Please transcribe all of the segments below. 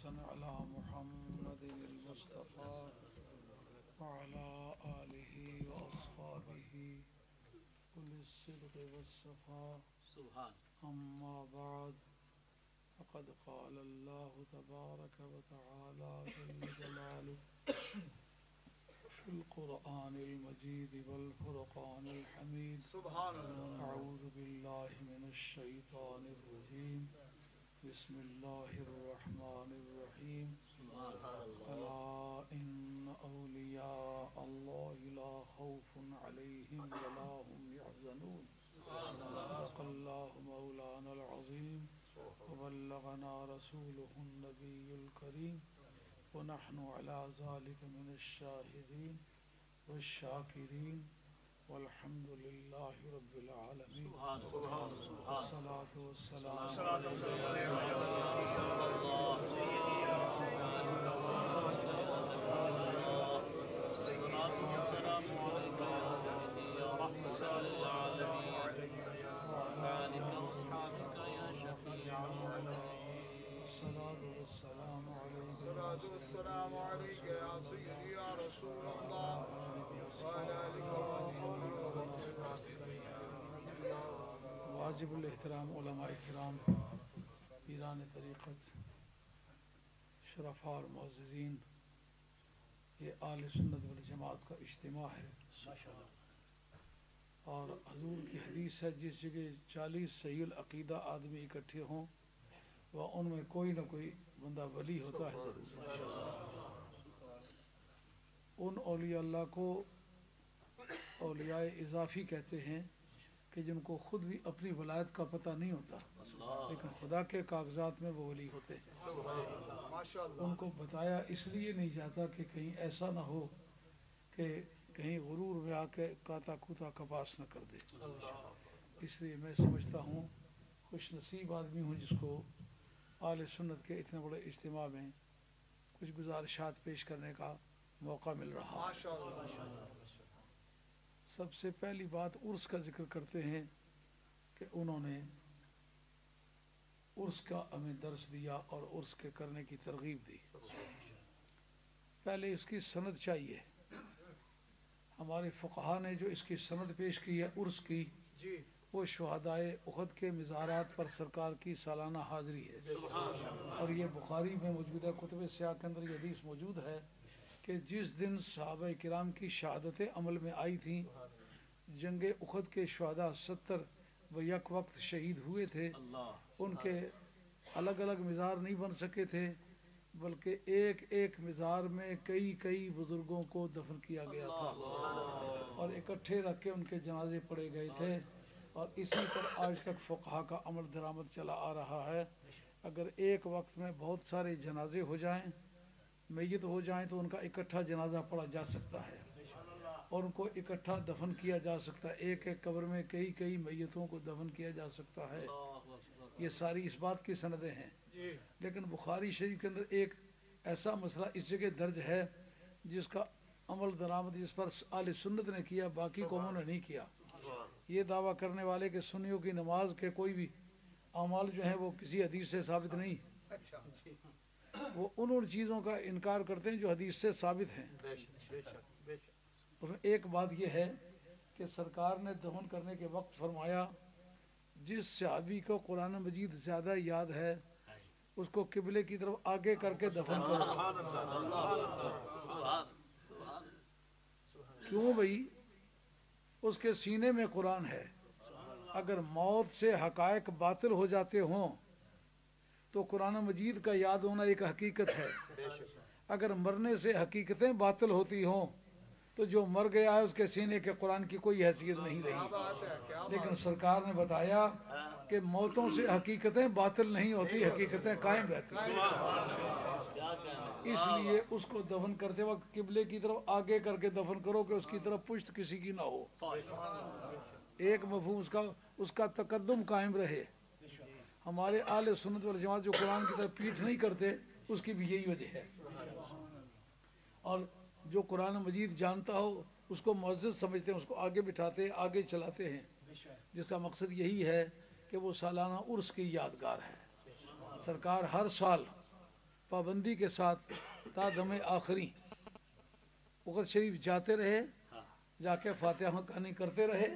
خصوصا على محمد المصطفى وعلى آله وأصحابه أولي الصدق والصفاء سبحان. أما بعد فقد قال الله تبارك وتعالى جل جلاله في القرآن المجيد والفرقان الحميد. سبحان اللہ أعوذ بالله من الشيطان الرجيم. بسم الله الرحمن الرحيم. ألا إن أولياء الله لا خوف عليهم ولا هم يحزنون. صدق الله مولانا العظيم. وبلغنا رسوله النبي الكريم. ونحن على ذلك من الشاهدين والشاكرين. والحمد لله رب العالمين الصلاة والسلام على والسلام عليك يا سيدي يا رسول الله وعلى آلك واجب الاحترام علماء کرام، پیران طریقت، شرفاء اور معززین، یہ آل سنت والجماعت کا اجتماع ہے۔ اور حضور کی حدیث ہے، جس جگہ چالیس صحیح العقیدہ آدمی اکٹھے ہوں، وہ ان میں کوئی نہ کوئی بندہ ولی ہوتا ہے۔ ضرور ان اولیاء اللہ کو اولیاء اضافی کہتے ہیں۔ کہ جن کو خود بھی اپنی ولایت کا پتہ نہیں ہوتا لیکن خدا کے کاغذات میں وہ ولی ہوتے ہیں۔ ان کو بتایا اس لیے نہیں جاتا کہ کہیں ایسا نہ ہو کہ کہیں غرور میں آ کے کاتا کوتا کپاس نہ کر دے۔ اس لیے میں سمجھتا ہوں خوش نصیب آدمی ہوں جس کو آل سنت کے اتنے بڑے اجتماع میں کچھ گزارشات پیش کرنے کا موقع مل رہا۔ سب سے پہلی بات عرس کا ذکر کرتے ہیں کہ انہوں نے عرس کا ہمیں درس دیا اور عرس کے کرنے کی ترغیب دی۔ پہلے اس کی سند چاہیے۔ ہمارے فقہا نے جو اس کی سند پیش کی ہے عرس کی جی۔ وہ شہدائے احد کے مزارات پر سرکار کی سالانہ حاضری ہے۔ اور یہ بخاری میں موجود ہے کتب سیاہ کے اندر یہ حدیث موجود ہے کہ جس دن صحابہ کرام کی شہادتیں عمل میں آئی تھیں جنگ اخد کے شہداء ستر و یک وقت شہید ہوئے تھے۔ ان کے الگ الگ مزار نہیں بن سکے تھے بلکہ ایک ایک مزار میں کئی کئی بزرگوں کو دفن کیا گیا تھا۔ اور اکٹھے رکھ کے ان کے جنازے پڑے گئے تھے۔ اور اسی پر آج تک فقہ کا عمل درآمد چلا آ رہا ہے۔ اگر ایک وقت میں بہت سارے جنازے ہو جائیں میت ہو جائیں تو ان کا اکٹھا جنازہ پڑھا جا سکتا ہے۔ اور ان کو اکٹھا دفن کیا جا سکتا ہے۔ ایک ایک قبر میں کئی کئی میتوں کو دفن کیا جا سکتا ہے۔ یہ ساری اس بات کی سندیں ہیں۔ جی۔ لیکن بخاری شریف کے اندر ایک ایسا مسئلہ اس جگہ درج ہے جس کا عمل درآمد جس پر آل سنت نے کیا باقی قوموں نے نہیں کیا۔ یہ دعویٰ کرنے والے کہ سنیوں کی نماز کے کوئی بھی اعمال جو ہیں وہ کسی حدیث سے ثابت نہیں۔ اچھا وہ ان ان چیزوں کا انکار کرتے ہیں جو حدیث سے ثابت ہیں بے شک بے شک بے شک اور ایک بات یہ ہے کہ سرکار نے دفن کرنے کے وقت فرمایا، جس صحابی کو قرآن مجید زیادہ یاد ہے، اس کو قبلے کی طرف آگے کر کے دفن کرو۔ کیوں بھائی؟ اس کے سینے میں قرآن ہے۔ اگر موت سے حقائق باطل ہو جاتے ہوں، تو قرآن مجید کا یاد ہونا ایک حقیقت ہے۔ اگر مرنے سے حقیقتیں باطل ہوتی ہوں تو جو مر گیا ہے اس کے سینے کے قرآن کی کوئی حیثیت نہیں رہی۔ لیکن سرکار نے بتایا کہ موتوں سے حقیقتیں باطل نہیں ہوتی حقیقتیں قائم رہتی۔ اس لیے اس کو دفن کرتے وقت قبلے کی طرف آگے کر کے دفن کرو کہ اس کی طرف پشت کسی کی نہ ہو۔ ایک مفہوم اس کا اس کا تقدم قائم رہے۔ ہمارے آل سنت والجماعت جو قرآن کی طرف پیٹھ نہیں کرتے اس کی بھی یہی وجہ ہے۔ اور جو قرآن مجید جانتا ہو، اس کو معزز سمجھتے ہیں، اس کو آگے بٹھاتے آگے چلاتے ہیں۔ جس کا مقصد یہی ہے کہ وہ سالانہ عرس کی یادگار ہے۔ سرکار ہر سال پابندی کے ساتھ تا دم آخری وقت شریف جاتے رہے، جا کے فاتحہ کہانی کرتے رہے۔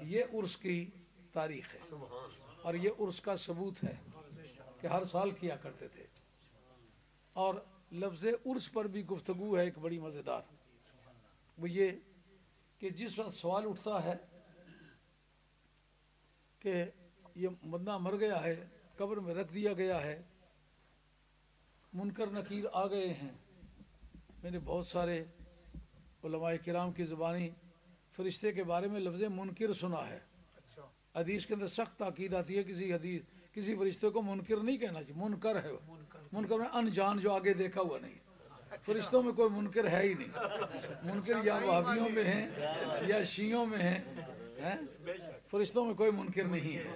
یہ عرس کی تاریخ ہے۔ اور یہ عرس کا ثبوت ہے کہ ہر سال کیا کرتے تھے۔ اور لفظ عرس پر بھی گفتگو ہے ایک بڑی مزیدار۔ وہ یہ کہ جس وقت سوال اٹھتا ہے کہ یہ مدنہ مر گیا ہے قبر میں رکھ دیا گیا ہے منکر نکیر آ گئے ہیں۔ میں نے بہت سارے علماء کرام کی زبانی فرشتے کے بارے میں لفظ منکر سنا ہے۔ اچھا۔ حدیث کے اندر سخت تاکید آتی ہے کسی حدیث کسی فرشتے کو منکر نہیں کہنا چاہیے منکر ہے وہ۔ منکر انجان جو آگے دیکھا ہوا نہیں۔ فرشتوں میں کوئی منکر ہے ہی نہیں۔ منکر یا وہابیوں میں ہیں، یا شیعوں میں ہیں؟ فرشتوں میں کوئی منکر نہیں ہے۔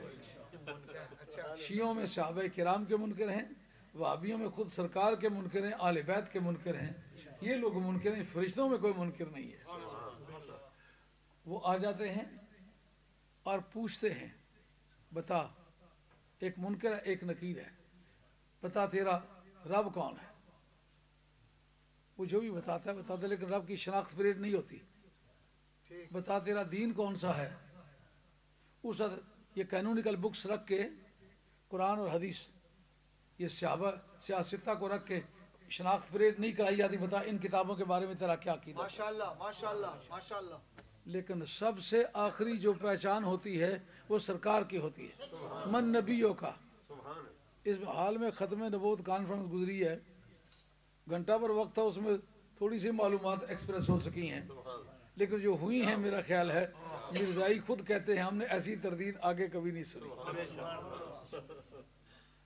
شیعوں میں صحابہ کرام کے منکر ہیں، وہابیوں میں خود سرکار کے منکر ہیں، آل بیت کے منکر ہیں۔ یہ لوگ منکر ہیں، فرشتوں میں کوئی منکر نہیں ہے۔ وہ آ جاتے ہیں اور پوچھتے ہیں، بتا، ایک منکر ہے، ایک نکیر ہے۔ بتا تیرا رب کون ہے؟ وہ جو بھی بتاتا ہے بتاتا ہے لیکن رب کی شناخت پریڈ نہیں ہوتی۔ بتا تیرا دین کون سا ہے؟ اس یہ کینونیکل بکس رکھ کے قرآن اور حدیث یہ صحابہ سیاستہ کو رکھ کے شناخت پریڈ نہیں کرائی جاتی بتا ان کتابوں کے بارے میں تیرا کیا کی لیکن سب سے آخری جو پہچان ہوتی ہے وہ سرکار کی ہوتی ہے۔ من نبیوں کا۔ اس حال میں ختم نبوت کانفرنس گزری ہے۔ گھنٹہ پر وقت تھا اس میں تھوڑی سی معلومات ایکسپریس ہو سکی ہیں۔ لیکن جو ہوئی ہیں میرا خیال ہے مرزائی خود کہتے ہیں ہم نے ایسی تردید آگے کبھی نہیں سنی۔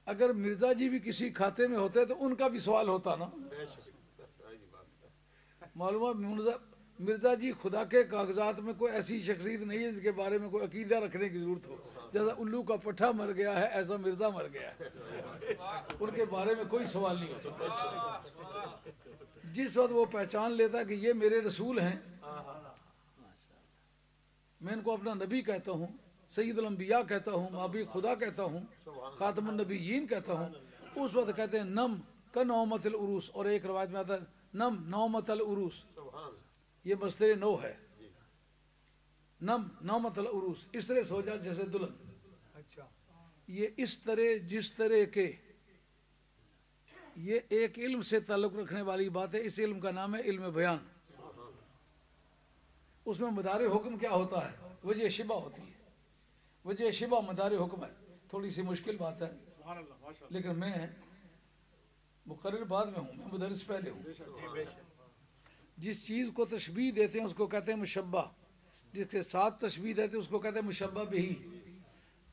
اگر مرزا جی بھی کسی کھاتے میں ہوتے تو ان کا بھی سوال ہوتا نا۔ معلومات مرزا جی خدا کے کاغذات میں کوئی ایسی شخصیت نہیں ہے جس کے بارے میں کوئی عقیدہ رکھنے کی ضرورت ہو۔ جیسا الو کا پٹھا مر گیا ہے، ایسا مرزا مر گیا ہے۔ ان کے بارے میں کوئی سوال نہیں ہوتا۔ جس وقت وہ پہچان لیتا کہ یہ میرے رسول ہیں، میں ان کو اپنا نبی کہتا ہوں، سید الانبیاء کہتا ہوں، مابی خدا کہتا ہوں، خاتم النبیین کہتا ہوں۔ اس وقت کہتے ہیں، نم کا نومت العروس۔ اور ایک روایت میں آتا ہے، نم نومت العروس۔ یہ مستر نو ہے۔ نم نو مطلب عروس اس طرح سو جا جیسے دلہن۔ یہ اس طرح جس طرح کے یہ ایک علم سے تعلق رکھنے والی بات ہے اس علم کا نام ہے علم بیان۔ اس میں مدار حکم کیا ہوتا ہے؟ وجہ شبہ ہوتی ہے۔ وجہ شبہ مدار حکم ہے۔ تھوڑی سی مشکل بات ہے۔ لیکن میں مقرر بعد میں ہوں میں مدرس پہلے ہوں۔ جس چیز کو تشبیح دیتے ہیں، اس کو کہتے ہیں مشبہ۔ جس کے ساتھ تشبیح دیتے ہیں، اس کو کہتے ہیں مشبہ بھی۔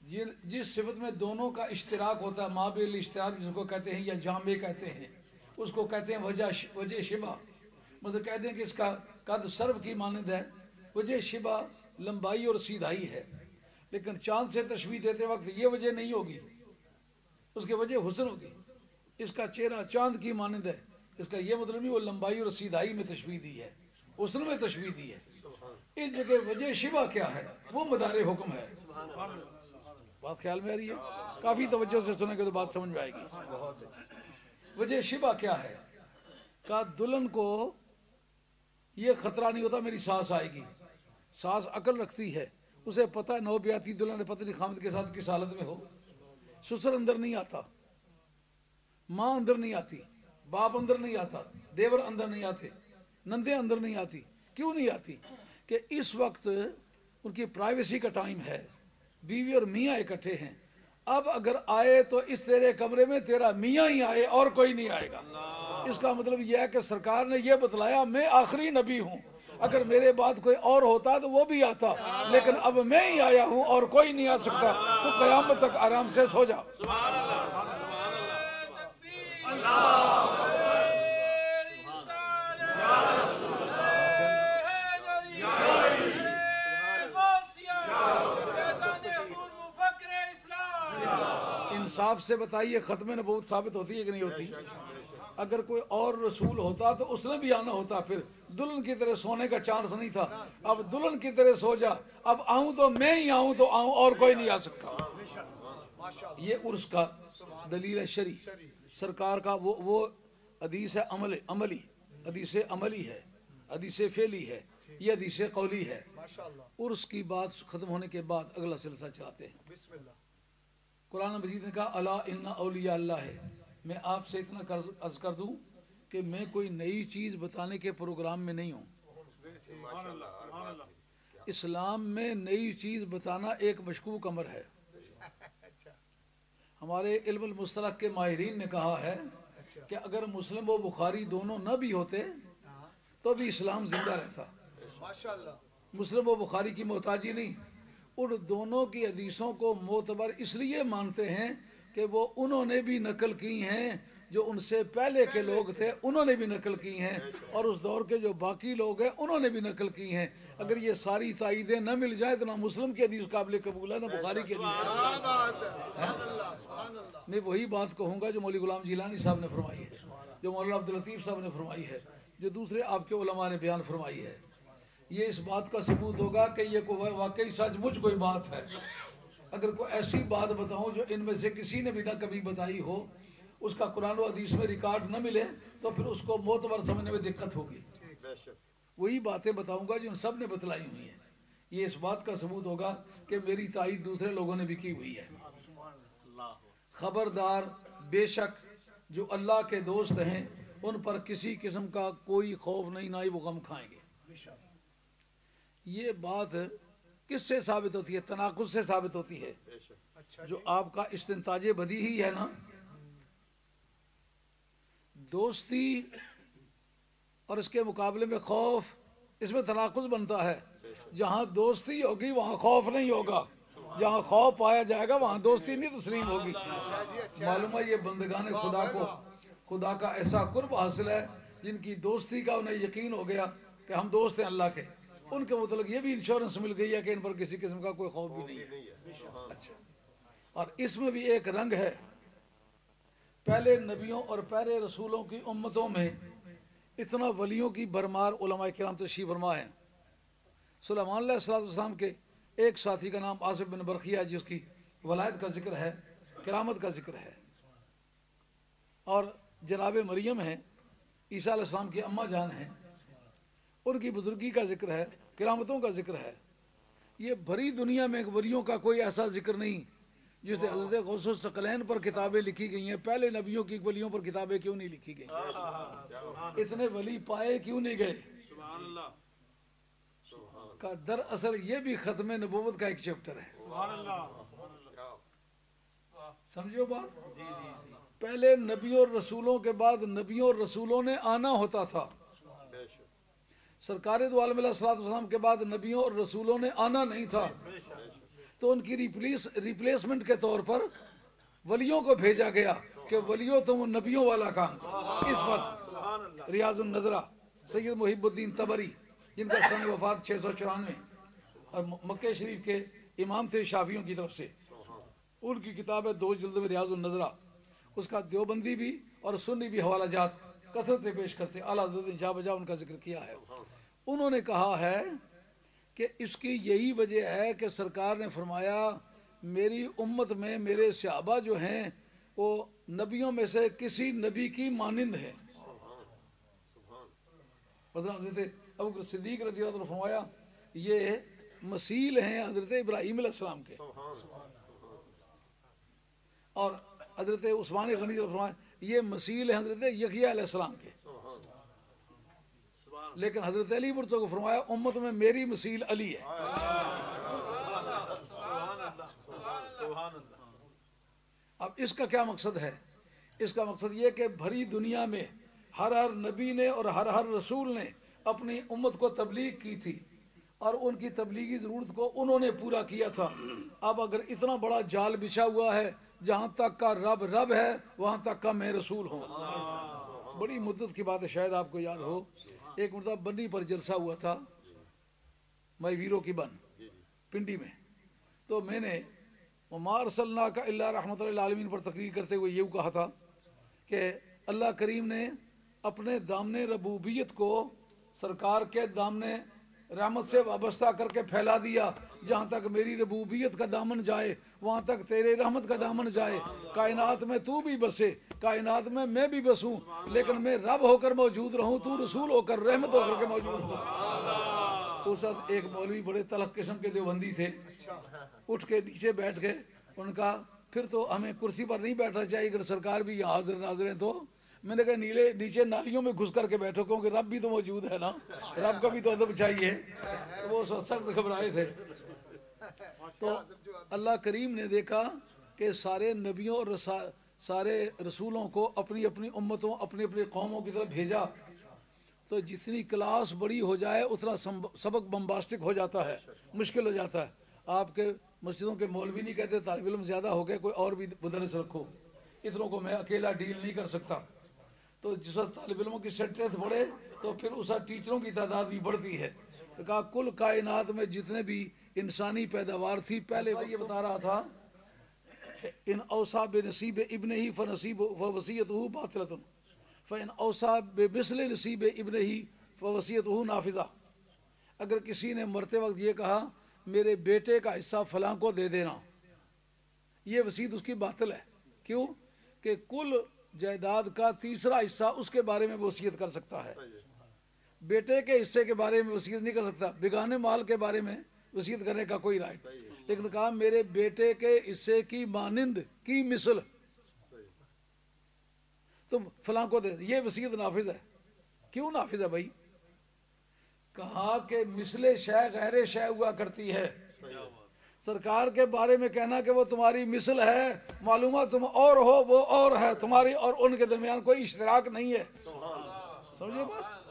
یہ جس صفت میں دونوں کا اشتراک ہوتا ہے مابل اشتراک، جس کو کہتے ہیں، یا جامع کہتے ہیں، اس کو کہتے ہیں وجہ وجہ شبہ۔ مطلب کہتے ہیں کہ اس کا قد سرو کی مانند ہے۔ وجہ شبہ لمبائی اور سیدھائی ہے۔ لیکن چاند سے تشبیح دیتے وقت یہ وجہ نہیں ہوگی، اس کی وجہ حسن ہوگی۔ اس کا چہرہ چاند کی مانند ہے۔ اس کا یہ مطلب نہیں وہ لمبائی اور سیدھائی میں تشبیح دی ہے، اس میں تشبیح دی ہے۔ اس جگہ وجہ شبہ کیا ہے؟ وہ مدار حکم ہے۔ بات خیال میں آ رہی ہے؟ کافی توجہ سے سنیں گے تو بات سمجھ میں آئے گی۔ وجہ شبہ کیا ہے؟ کا دلہن کو یہ خطرہ نہیں ہوتا میری ساس آئے گی۔ ساس عقل رکھتی ہے۔ اسے پتہ نو بیاتی دلہن پتہ نہیں خامد کے ساتھ کس حالت میں ہو۔ سسر اندر نہیں آتا۔ ماں اندر نہیں آتی۔ باپ اندر نہیں آتا دیور اندر نہیں آتے نندے اندر نہیں آتی کیوں نہیں آتی؟ کہ اس وقت ان کی پرائیویسی کا ٹائم ہے بیوی اور میاں اکٹھے ہیں۔ اب اگر آئے تو اس تیرے کمرے میں تیرا میاں ہی آئے اور کوئی نہیں آئے گا۔ اس کا مطلب یہ ہے کہ سرکار نے یہ بتلایا میں آخری نبی ہوں۔ اگر میرے بعد کوئی اور ہوتا تو وہ بھی آتا لیکن اب میں ہی آیا ہوں اور کوئی نہیں آ سکتا۔ تو قیامت تک آرام سے سو جاؤ۔ انصاف سے بتائیے ختم نبوت ثابت ہوتی ہے کہ نہیں ہوتی؟ اگر کوئی اور رسول ہوتا تو اس نے بھی آنا ہوتا پھر۔ دلہن کی طرح سونے کا چانس نہیں تھا۔ اب دلہن کی طرح سو جا۔ اب آؤں تو میں ہی آؤں تو آؤں اور کوئی نہیں آ سکتا۔ یہ عرس کا دلیل شری سرکار کا وہ وہ حدیث عملی حدیث عملی ہے۔ حدیث فعلی ہے۔ یہ حدیث قولی ہے۔ عرس کی بات ختم ہونے کے بعد اگلا سلسلہ چلاتے ہیں۔ قرآن مجید نے کہا اللہ ان اولیاء اللہ ہے۔ میں آپ سے اتنا عرض کر دوں کہ میں کوئی نئی چیز بتانے کے پروگرام میں نہیں ہوں۔ اسلام میں نئی چیز بتانا ایک مشکوک امر ہے۔ ہمارے علم المسترق کے ماہرین نے کہا ہے کہ اگر مسلم و بخاری دونوں نہ بھی ہوتے تو بھی اسلام زندہ رہتا۔ مسلم و بخاری کی محتاجی نہیں۔ ان دونوں کی حدیثوں کو معتبر اس لیے مانتے ہیں کہ وہ انہوں نے بھی نقل کی ہیں جو ان سے پہلے کے لوگ تھے انہوں نے بھی نقل کی ہیں۔ اور اس دور کے جو باقی لوگ ہیں انہوں نے بھی نقل کی ہیں۔ اگر یہ ساری تائیدیں نہ مل جائیں تو نہ مسلم کی حدیث قابل قبول ہے نہ بخاری کی حدیث میں وہی بات کہوں گا جو مولوی غلام جیلانی صاحب نے فرمائی ہے جو مولانا عبدالطیف صاحب نے فرمائی ہے جو دوسرے آپ کے علماء نے بیان فرمائی ہے۔ یہ اس بات کا ثبوت ہوگا کہ یہ کوئی واقعی سچ مجھ کوئی بات ہے۔ اگر کوئی ایسی بات بتاؤں جو ان میں سے کسی نے بھی نہ کبھی بتائی ہو، اس کا قرآن و حدیث میں ریکارڈ نہ ملے، تو پھر اس کو معتبر سمجھنے میں دقت ہوگی۔ وہی باتیں بتاؤں گا جو ان سب نے بتلائی ہوئی ہیں۔ یہ اس بات کا ثبوت ہوگا کہ میری تائید دوسرے لوگوں نے بھی کی ہوئی ہے۔ خبردار، بے شک جو اللہ کے دوست ہیں، ان پر کسی قسم کا کوئی خوف نہیں، نہ ہی وہ غم کھائیں گے۔ یہ بات کس سے ثابت ہوتی ہے؟ تناقض سے ثابت ہوتی ہے۔ اچھا جو جی۔ آپ کا استنتاج بدی ہی ہے نا۔ دوستی اور اس کے مقابلے میں خوف اس میں تناقض بنتا ہے۔ جہاں دوستی ہوگی وہاں خوف نہیں ہوگا۔ جہاں خوف پایا جائے گا وہاں دوستی نہیں تسلیم ہوگی۔ معلوم ہے یہ بندگان خدا کو خدا کا ایسا قرب حاصل ہے جن کی دوستی کا انہیں یقین ہو گیا کہ ہم دوست ہیں اللہ کے۔ ان کے متعلق یہ بھی انشورنس مل گئی ہے کہ ان پر کسی قسم کا کوئی خوف بھی نہیں ہے۔ اچھا۔ اور اس میں بھی ایک رنگ ہے۔ پہلے نبیوں اور پہلے رسولوں کی امتوں میں اتنا ولیوں کی برمار علماء کرام تشریف فرما ہے سلیمان علیہ السلام والسلام کے ایک ساتھی کا نام آصف بن برقیہ جس کی ولایت کا ذکر ہے کرامت کا ذکر ہے۔ اور جناب مریم ہیں عیسیٰ علیہ السلام کی اماں جان ہیں۔ ان کی بزرگی کا ذکر ہے کرامتوں کا ذکر ہے۔ یہ بھری دنیا میں ولیوں کا کوئی ایسا ذکر نہیں جسے حضرت غوث السقلین پر کتابیں لکھی گئی ہیں۔ پہلے نبیوں کی ولیوں پر کتابیں کیوں نہیں لکھی گئی؟ اتنے ولی پائے کیوں نہیں گئے؟ کا دراصل یہ بھی ختم نبوت کا ایک چیپٹر ہے۔ سمجھو بات؟ پہلے نبیوں اور رسولوں کے بعد نبیوں اور رسولوں نے آنا ہوتا تھا۔ سرکار دو عالم علیہ السلام والسلام کے بعد نبیوں اور رسولوں نے آنا نہیں تھا۔ تو ان کی ریپلیسمنٹ کے طور پر ولیوں کو بھیجا گیا کہ ولیوں تم نبیوں والا کام اس پر ریاض النظرہ، سید محب الدین تبری، جن کا سن وفات چھ سو چورانوے، اور مکہ شریف کے امام تھے شافیوں کی طرف سے۔ ان کی کتاب ہے دو جلد میں ریاض النظرہ۔ اس کا دیوبندی بھی اور سنی بھی حوالہ جات کثرت سے پیش کرتے۔ اعلیٰ جا بجا ان کا ذکر کیا ہے۔ انہوں نے کہا ہے کہ اس کی یہی وجہ ہے کہ سرکار نے فرمایا، میری امت میں میرے صحابہ جو ہیں، وہ نبیوں میں سے کسی نبی کی مانند ہیں۔ اب صدیق رضی اللہ عنہ فرمایا، یہ مسیل ہیں حضرت ابراہیم علیہ السلام کے۔ اور حضرت عثمان غنی فرمایا، یہ مسیل ہیں حضرت یقیہ علیہ السلام کے۔ لیکن حضرت علی پر کو فرمایا، امت میں میری مثیل علی ہے۔ اب اس کا کیا مقصد ہے؟ اس کا مقصد یہ کہ بھری دنیا میں ہر ہر نبی نے اور ہر ہر رسول نے اپنی امت کو تبلیغ کی تھی اور ان کی تبلیغی ضرورت کو انہوں نے پورا کیا تھا۔ اب اگر اتنا بڑا جال بچھا ہوا ہے، جہاں تک کا رب رب ہے، وہاں تک کا میں رسول ہوں۔ بڑی مدت کی بات ہے، شاید آپ کو یاد ہو۔ ایک مرتبہ بنی پر جلسہ ہوا تھا۔ میں ویرو کی بن پنڈی میں۔ تو میں نے عمار صلی اللہ کا اللہ رحمۃ اللہ عالمین پر تقریر کرتے ہوئے یہ کہا تھا کہ اللہ کریم نے اپنے دامن ربوبیت کو سرکار کے دامن رحمت سے وابستہ کر کے پھیلا دیا۔ جہاں تک میری ربوبیت کا دامن جائے، وہاں تک تیرے رحمت کا دامن جائے۔ کائنات میں تو بھی بسے، کائنات میں میں بھی بسوں، لیکن میں رب ہو کر موجود رہوں، تو رسول ہو کر، رحمت ہو کر کے موجود ہوں اس وقت ایک مولوی بڑے تلخ قسم کے دیوبندی تھے۔ اٹھ کے نیچے بیٹھ گئے۔ ان کا، پھر تو ہمیں کرسی پر نہیں بیٹھنا چاہیے، اگر سرکار بھی یہاں حاضر ناظر ہیں تو۔ میں نے کہا، نیلے، نیچے نالیوں میں گھس کر کے بیٹھو، کیونکہ رب بھی تو موجود ہے نا۔ رب کا بھی تو ادب چاہیے۔ وہ سخت گھبرائے تھے۔ تو اللہ کریم نے دیکھا کہ سارے نبیوں اور سارے رسولوں کو اپنی اپنی امتوں، اپنی اپنی قوموں کی طرف بھیجا۔ تو جتنی کلاس بڑی ہو جائے، اتنا سبق بمباسٹک ہو جاتا ہے، مشکل ہو جاتا ہے۔ آپ کے مسجدوں کے مولوی نہیں کہتے، طالب علم زیادہ ہو گئے، کوئی اور بھی بدنس رکھو۔ اتنوں کو میں اکیلا ڈیل نہیں کر سکتا۔ تو جس وقت طالب علموں کی سینٹریس بڑھے، تو پھر اس وقت ٹیچروں کی تعداد بھی بڑھتی ہے۔ کہا کل کائنات میں جتنے بھی انسانی پیداوار تھی پہلے یہ بتا رہا تھا ان اوسا بے نصیب ابن ہی فنصیب وسیعت ہو باطلۃ فن اوسا بے بسل نصیب ابن ہی فوسیت ہو نافذہ۔ اگر کسی نے مرتے وقت یہ کہا میرے بیٹے کا حصہ فلاں کو دے دینا۔ یہ وسیعت اس کی باطل ہے۔ کیوں؟ کہ کل جائیداد کا تیسرا حصہ اس کے بارے میں وصیت کر سکتا ہے۔ بیٹے کے حصے کے بارے میں وصیت نہیں کر سکتا بگانے مال کے بارے میں وسیعت کرنے کا کوئی رائٹ لیکن کہا میرے بیٹے کے حصے کی مانند کی مثل۔ تم فلاں کو دے یہ وسیعت نافذ ہے۔ کیوں نافذ ہے بھائی؟ کہا کہ مثل شے غیر شے ہوا کرتی ہے۔ سرکار کے بارے میں کہنا کہ وہ تمہاری مثل ہے معلومہ تم اور ہو، وہ اور ہے۔ تمہاری اور ان کے درمیان کوئی اشتراک نہیں ہے۔ سمجھے بات؟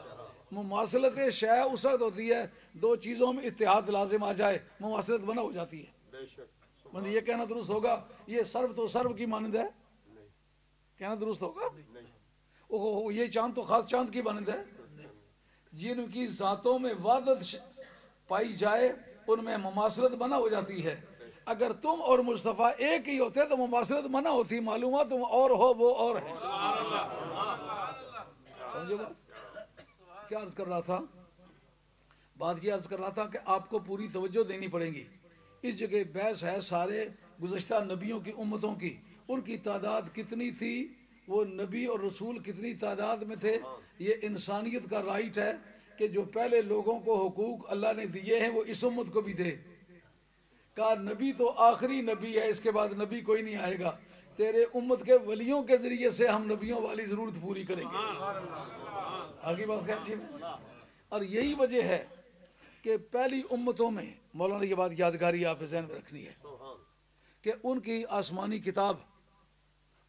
مماثلت شے اس وقت ہوتی ہے دو چیزوں میں اتحاد لازم آ جائے مماثلت بنا ہو جاتی ہے۔ بند یہ کہنا درست ہوگا یہ سرو تو سرو کی مانند ہے؟ کہنا درست ہوگا؟ یہ چاند تو خاص چاند کی مانند ہے۔ جن کی ذاتوں میں وادت پائی جائے ان میں مماثلت بنا ہو جاتی ہے۔ اگر تم اور مصطفیٰ ایک ہی ہوتے تو مماثلت منع ہوتی معلومات تم اور ہو وہ اور ہے۔ سمجھو بات؟ کیا عرض کر رہا تھا؟ بات یہ عرض کر رہا تھا کہ آپ کو پوری توجہ دینی پڑے گی۔ اس جگہ بحث ہے سارے گزشتہ نبیوں کی، امتوں کی۔ ان کی تعداد کتنی تھی؟ وہ نبی اور رسول کتنی تعداد میں تھے؟ یہ انسانیت کا رائٹ ہے کہ جو پہلے لوگوں کو حقوق اللہ نے دیے ہیں، وہ اس امت کو بھی دے۔ کہا، نبی تو آخری نبی ہے، اس کے بعد نبی کوئی نہیں آئے گا۔ تیرے امت کے ولیوں کے ذریعے سے ہم نبیوں والی ضرورت پوری کریں گے۔ آگے بات خیر چیز اور یہی وجہ ہے کہ پہلی امتوں میں مولانا یہ بات یادگاری آپ نے ذہن میں رکھنی ہے کہ ان کی آسمانی کتاب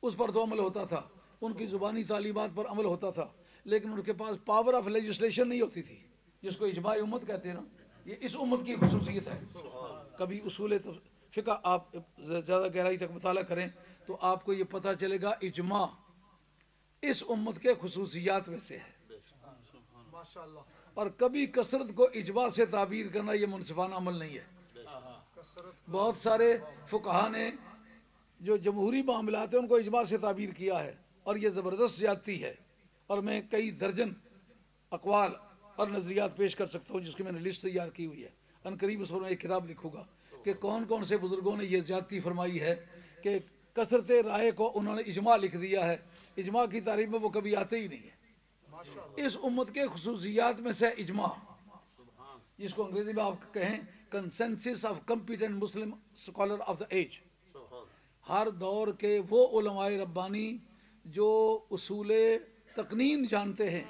اس پر تو عمل ہوتا تھا، ان کی زبانی تعلیمات پر عمل ہوتا تھا، لیکن ان کے پاس پاور آف لیجسلیشن نہیں ہوتی تھی، جس کو اجماع امت کہتے ہیں نا، یہ اس امت کی خصوصیت ہے۔ کبھی اصول فقہ آپ زیادہ گہرائی تک مطالعہ کریں تو آپ کو یہ پتہ چلے گا اجماع اس امت کے خصوصیات میں سے ہے۔ اور کبھی کثرت کو اجوا سے تعبیر کرنا یہ منصفانہ عمل نہیں ہے۔ بہت سارے فقہ نے جو جمہوری معاملات ہیں ان کو اجماع سے تعبیر کیا ہے اور یہ زبردست زیادتی ہے۔ اور میں کئی درجن اقوال اور نظریات پیش کر سکتا ہوں جس کی میں نے لسٹ تیار کی ہوئی ہے۔ ان قریب اس پر میں ایک کتاب لکھوں گا کہ کون کون سے بزرگوں نے یہ زیادتی فرمائی ہے کہ کثرت رائے کو انہوں نے اجماع لکھ دیا ہے۔ اجماع کی تعریف میں وہ کبھی آتے ہی نہیں ہے اس امت کے خصوصیات میں سے اجماع، جس کو انگریزی میں آپ کہیں consensus of competent Muslim scholar of the age ہر دور کے وہ علماء ربانی جو اصول تقنین جانتے ہیں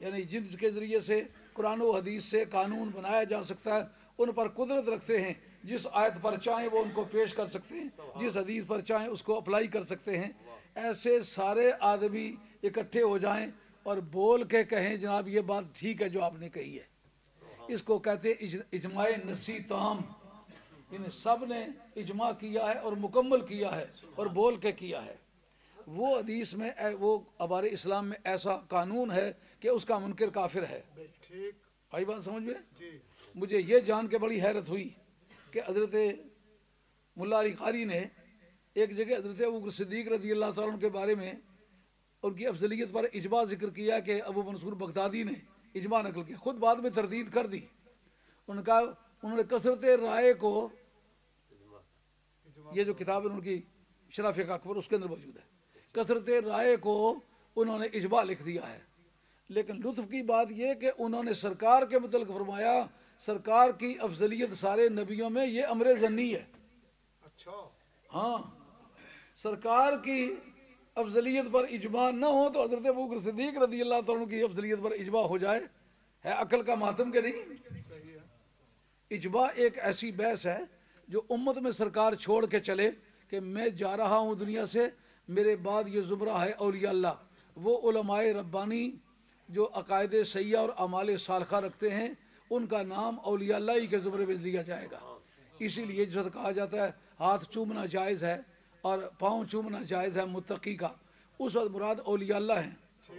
یعنی جن کے ذریعے سے قرآن و حدیث سے قانون بنایا جا سکتا ہے، ان پر قدرت رکھتے ہیں۔ جس آیت پر چاہیں وہ ان کو پیش کر سکتے ہیں، جس حدیث پر چاہیں اس کو اپلائی کر سکتے ہیں۔ ایسے سارے آدمی اکٹھے ہو جائیں اور بول کے کہیں جناب یہ بات ٹھیک ہے جو آپ نے کہی ہے۔ اس کو کہتے اجماع نسی تام۔ ان سب نے اجماع کیا ہے اور مکمل کیا ہے اور بول کے کیا ہے۔ وہ حدیث میں وہ ہمارے اسلام میں ایسا قانون ہے کہ اس کا منکر کافر ہے۔ آئی بات سمجھ میں؟ جی۔ مجھے یہ جان کے بڑی حیرت ہوئی کہ حضرت ملا علی قاری نے ایک جگہ حضرت صدیق رضی اللہ تعالیٰ کے بارے میں ان کی افضلیت پر اجماع ذکر کیا کہ ابو منصور بغدادی نے اجماع نقل کیا۔ خود بعد میں تردید کر دی۔ ان کا انہوں نے کثرت رائے کو یہ جو کتاب ان کی شرف اکبر اس کے اندر موجود ہے۔ کثرت رائے کو انہوں نے اجماع لکھ دیا ہے۔ لیکن لطف کی بات یہ کہ انہوں نے سرکار کے متعلق فرمایا سرکار کی افضلیت سارے نبیوں میں یہ امر زنی ہے۔ اچھا۔ ہاں۔ سرکار کی افضلیت پر اجماع نہ ہو تو حضرت بکر صدیق رضی اللہ تعالیٰ کی افضلیت پر اجماع ہو جائے۔ ہے عقل کا ماتم کے نہیں؟ اجماع ایک ایسی بحث ہے جو امت میں سرکار چھوڑ کے چلے کہ میں جا رہا ہوں دنیا سے، میرے بعد یہ زمرہ ہے اولیاء اللہ۔ وہ علماء ربانی جو عقائد سیاح اور اعمال صالحہ رکھتے ہیں، ان کا نام اولیاء اللہ ہی کے زمرے میں لیا جائے گا۔ اسی لیے جس وقت کہا جاتا ہے ہاتھ چومنا جائز ہے اور پاؤں چومنا جائز ہے، متقی کا۔ اس وقت مراد اولیاء اللہ ہیں۔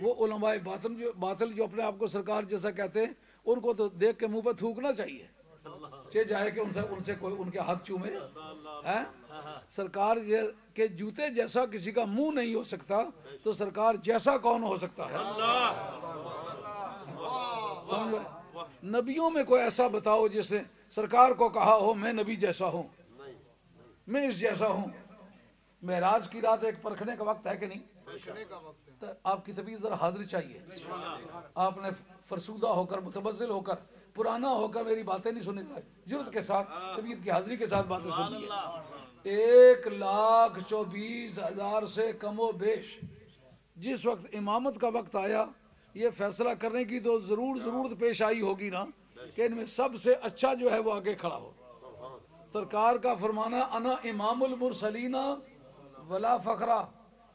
وہ علماء باطل جو باطل جو اپنے آپ کو سرکار جیسا کہتے ہیں، ان کو تو دیکھ کے منہ پہ تھوکنا چاہیے۔ چے جائے کہ ان سے ان سے کوئی، ان کے ہاتھ چومے۔ ہیں سرکار یہ کہ جوتے جیسا کسی کا منہ نہیں ہو سکتا، تو سرکار جیسا کون ہو سکتا ہے؟ سمجھ گئے؟ نبیوں میں کوئی ایسا بتاؤ جس نے سرکار کو کہا ہو، میں نبی جیسا ہوں۔ میں اس جیسا ہوں۔ معراج کی رات ایک پرکھنے کا وقت ہے کہ نہیں؟ تو آپ کی طبیعت ذرا حاضری چاہیے۔ آپ نے فرسودہ ہو کر متبزل ہو کر پرانا ہو کر میری باتیں نہیں چاہیے۔ جرت کے ساتھ طبیعت کی حاضری کے ساتھ باتیں سننی ہے ایک لاکھ چوبیس ہزار سے کم و بیش۔ جس وقت امامت کا وقت آیا یہ فیصلہ کرنے کی تو ضرور ضرورت پیش آئی ہوگی نا کہ ان میں سب سے اچھا جو ہے وہ آگے کھڑا ہو۔ سرکار کا فرمانا انا امام المرسلین ولا فخرا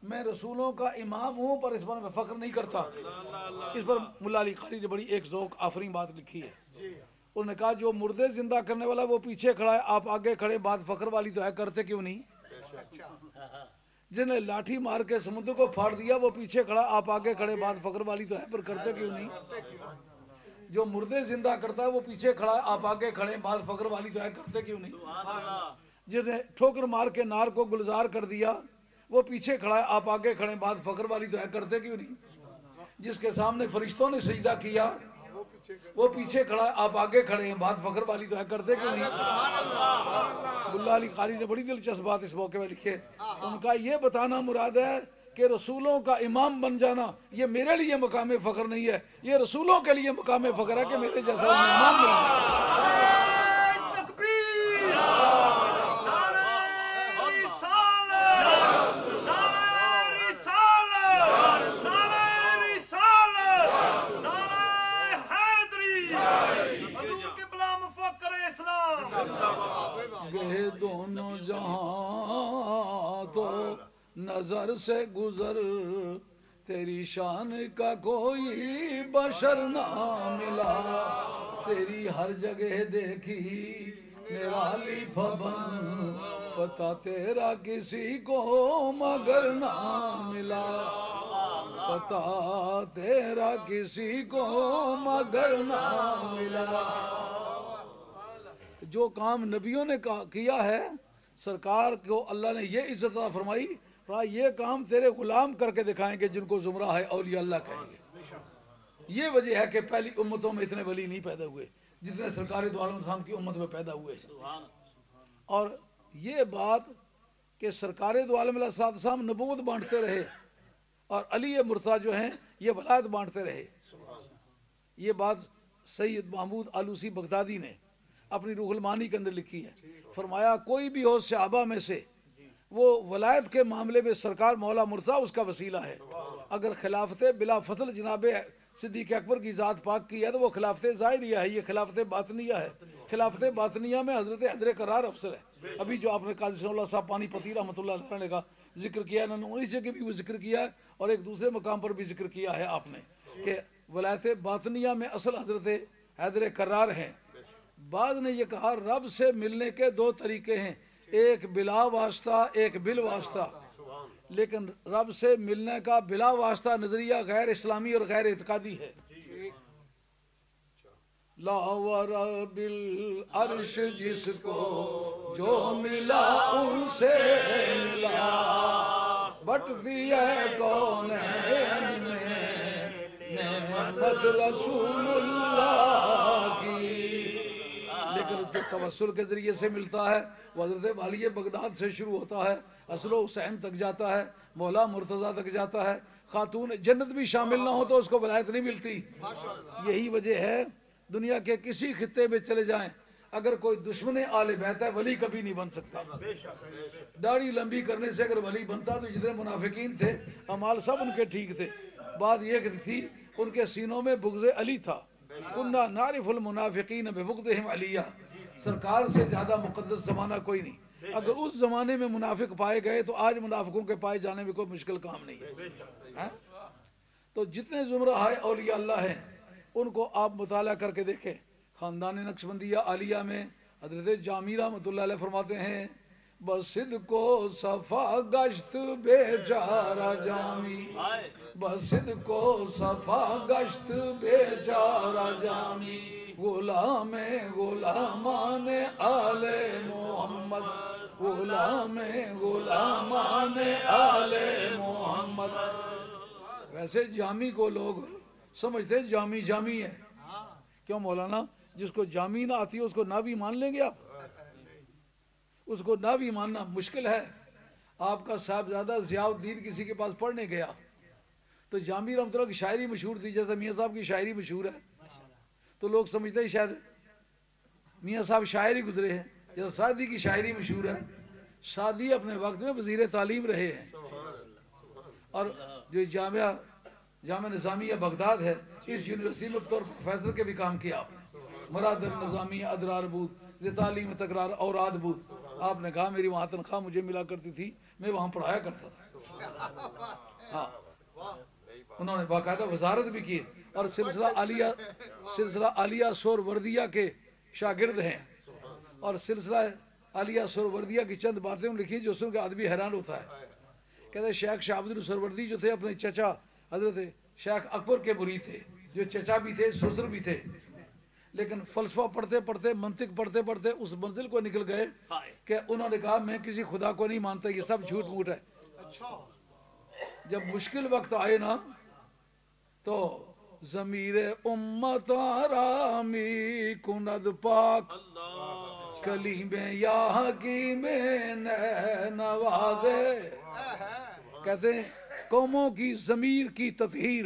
میں رسولوں کا امام ہوں، پر اس پر میں فخر نہیں کرتا۔ اس پر ملا علی خانی نے بڑی ایک ذوق آفرین بات لکھی ہے۔ انہوں نے کہا، جو مردے زندہ کرنے والا وہ پیچھے کھڑا ہے، آپ آگے کھڑے، بات فخر والی تو ہے، کرتے کیوں نہیں؟ جنہیں لاٹھی مار کے سمندر کو پھاڑ دیا، وہ پیچھے کھڑا، آپ آگے کھڑے، بات فخر والی تو ہے، پر کرتے کیوں نہیں؟ جو مردے زندہ کرتا ہے، وہ پیچھے کھڑا ہے، آپ آگے کھڑے، بات فخر والی تو ہے، کرتے کیوں نہیں؟ جنہیں ٹھوکر مار کے نار کو گلزار کر دیا، وہ پیچھے کھڑا ہے، آپ آگے کھڑے بات فخر والی تو ہے، کرتے کیوں نہیں؟ جس کے سامنے فرشتوں نے سجدہ کیا، وہ پیچھے کھڑا ہے، آپ آگے کھڑے ہیں، بات فخر والی تو ہے، کرتے کیوں نہیں؟ ملا علی قاری نے بڑی دلچسپ بات اس موقع میں لکھی ہے۔ ان کا یہ بتانا مراد ہے کہ رسولوں کا امام بن جانا، یہ میرے لیے مقام فخر نہیں ہے، یہ رسولوں کے لیے مقام فخر ہے کہ میرے جیسا امام بنا گئے دونوں جہاں تو نظر سے گزر، تیری شان کا کوئی بشر نہ ملا۔ تیری ہر جگہ دیکھی نرالی بھون پتا تیرا کسی کو مگر نہ ملا۔ پتا تیرا کسی کو مگر نہ ملا۔ جو کام نبیوں نے کیا ہے، سرکار کو اللہ نے یہ عزت عطا فرمائی فرمایا یہ کام تیرے غلام کر کے دکھائیں گے جن کو زمرہ ہے اولیاء اللہ کہیں گے۔ یہ وجہ ہے کہ پہلی امتوں میں اتنے ولی نہیں پیدا ہوئے، جتنے سرکاری دو عالم السلام کی امت میں پیدا ہوئے۔ ہیں اور یہ بات کہ سرکار دو عالم علیہ الصلوۃ نبوت بانٹتے رہے اور علی مرتضیٰ جو ہیں، یہ ولایت بانٹتے رہے۔ یہ بات سید محمود آلوسی بغدادی نے اپنی روح المانی کے اندر لکھی ہے فرمایا، کوئی بھی ہو صحابہ میں سے، وہ ولایت کے معاملے میں سرکار مولا مرتضیٰ اس کا وسیلہ ہے۔ اگر خلافت بلا فضل جناب صدیق اکبر کی ذات پاک کی ہے، تو وہ خلافت ظاہریہ ہے، یہ خلافت باطنیہ ہے۔ خلافت باطنیہ میں حضرت حضر قرار افسر ہے۔ ابھی جو آپ نے قاضی صلی اللہ صاحب پانی پتی رحمۃ اللہ علیہ نے کا ذکر کیا، انہوں نے اس جگہ بھی وہ ذکر کیا ہے اور ایک دوسرے مقام پر بھی ذکر کیا ہے آپ نے کہ ولایت باطنیہ میں اصل حضرت حیدر قرار ہیں۔ بعض نے یہ کہا، رب سے ملنے کے دو طریقے ہیں۔ ایک بلا واسطہ، ایک بل واسطہ۔ لیکن رب سے ملنے کا بلا واسطہ نظریہ غیر اسلامی اور غیر اعتقادی ہے۔ لا ورب جس کو جو ملا، ان سے ملا۔ بٹتی ہے کون میں نعمت رسول اللہ۔ جو توسل کے ذریعے سے ملتا ہے، وہ حضرت والی بغداد سے شروع ہوتا ہے اصل و حسین تک جاتا ہے، مولا مرتضیٰ تک جاتا ہے، خاتون جنت بھی شامل نہ ہو تو اس کو ولایت نہیں ملتی۔ یہی وجہ ہے دنیا کے کسی خطے میں چلے جائیں۔ اگر کوئی دشمن آل بیت ہے، ولی کبھی نہیں بن سکتا۔ داڑھی لمبی کرنے سے اگر ولی بنتا تو جتنے منافقین تھے، امال سب ان کے ٹھیک تھے۔ بات یہ تھی، ان کے سینوں میں بغض علی تھا۔ کنہ نارف المنافقین بغضہم علیہ۔ سرکار سے زیادہ مقدس زمانہ کوئی نہیں۔ اگر اس زمانے میں منافق پائے گئے تو آج منافقوں کے پائے جانے میں کوئی مشکل کام نہیں ہے۔ ہاں؟ تو جتنے زمرہ ہے اولیاء اللہ ہیں، ان کو آپ مطالعہ کر کے دیکھیں۔ خاندان نقشبندیہ عالیہ میں حضرت جامی رحمۃ اللہ علیہ فرماتے ہیں بسد کو صفا گشت بیچارہ جامی۔ بسد کو صفا گشت بیچارہ جامی۔ غلام غلامان آل محمد، غلام غلامان آل محمد۔ ویسے جامی کو لوگ سمجھتے ہیں جامی جامی ہے۔ کیوں مولانا؟ جس کو جامی نہ آتی ہے اس کو نہ بھی مان لیں گے آپ؟ اس کو نہ بھی ماننا مشکل ہے۔ آپ کا صاحبزادہ ضیاء الدین کسی کے پاس پڑھنے گیا۔ تو جامی رحمۃ اللہ کی شاعری مشہور تھی، جیسے میاں صاحب کی شاعری مشہور ہے۔ تو لوگ سمجھتے ہیں شاید میاں صاحب شاعری گزرے ہیں جیسے سعدی کی شاعری مشہور ہے۔ سعدی اپنے وقت میں وزیر تعلیم رہے ہیں۔ اور جو جامعہ جامعہ نظامیہ بغداد ہے، اس یونیورسٹی میں بطور پروفیسر کے بھی کام کیا آپ نے۔ مراد نظامیہ ادرار بود تعلیم تکرار اوراد بود آپ نے کہا میری وہاں تنخواہ مجھے ملا کرتی تھی، میں وہاں پڑھایا کرتا تھا۔ ہاں۔ انہوں نے باقاعدہ وزارت بھی کی اور سلسلہ عالیہ سلسلہ عالیہ سور وردیہ کے شاگرد ہیں۔ اور سلسلہ عالیہ سور وردیہ کی چند باتیں لکھی جو سن کے آدمی حیران ہوتا ہے۔ کہتے ہیں شیخ شاہبد السروردی جو تھے اپنے چچا حضرت شیخ اکبر کے مرید تھے جو چچا بھی تھے سسر بھی تھے۔ لیکن فلسفہ پڑھتے پڑھتے منطق پڑھتے پڑھتے اس منزل کو نکل گئے کہ انہوں نے کہا میں کسی خدا کو نہیں مانتا یہ سب جھوٹ موٹ ہے۔ جب مشکل وقت آئے نا تو ضمیر امت آرامی کند پاک کلی میں یا کی میں نوازے۔ کہتے ہیں قوموں کی ضمیر کی تطہیر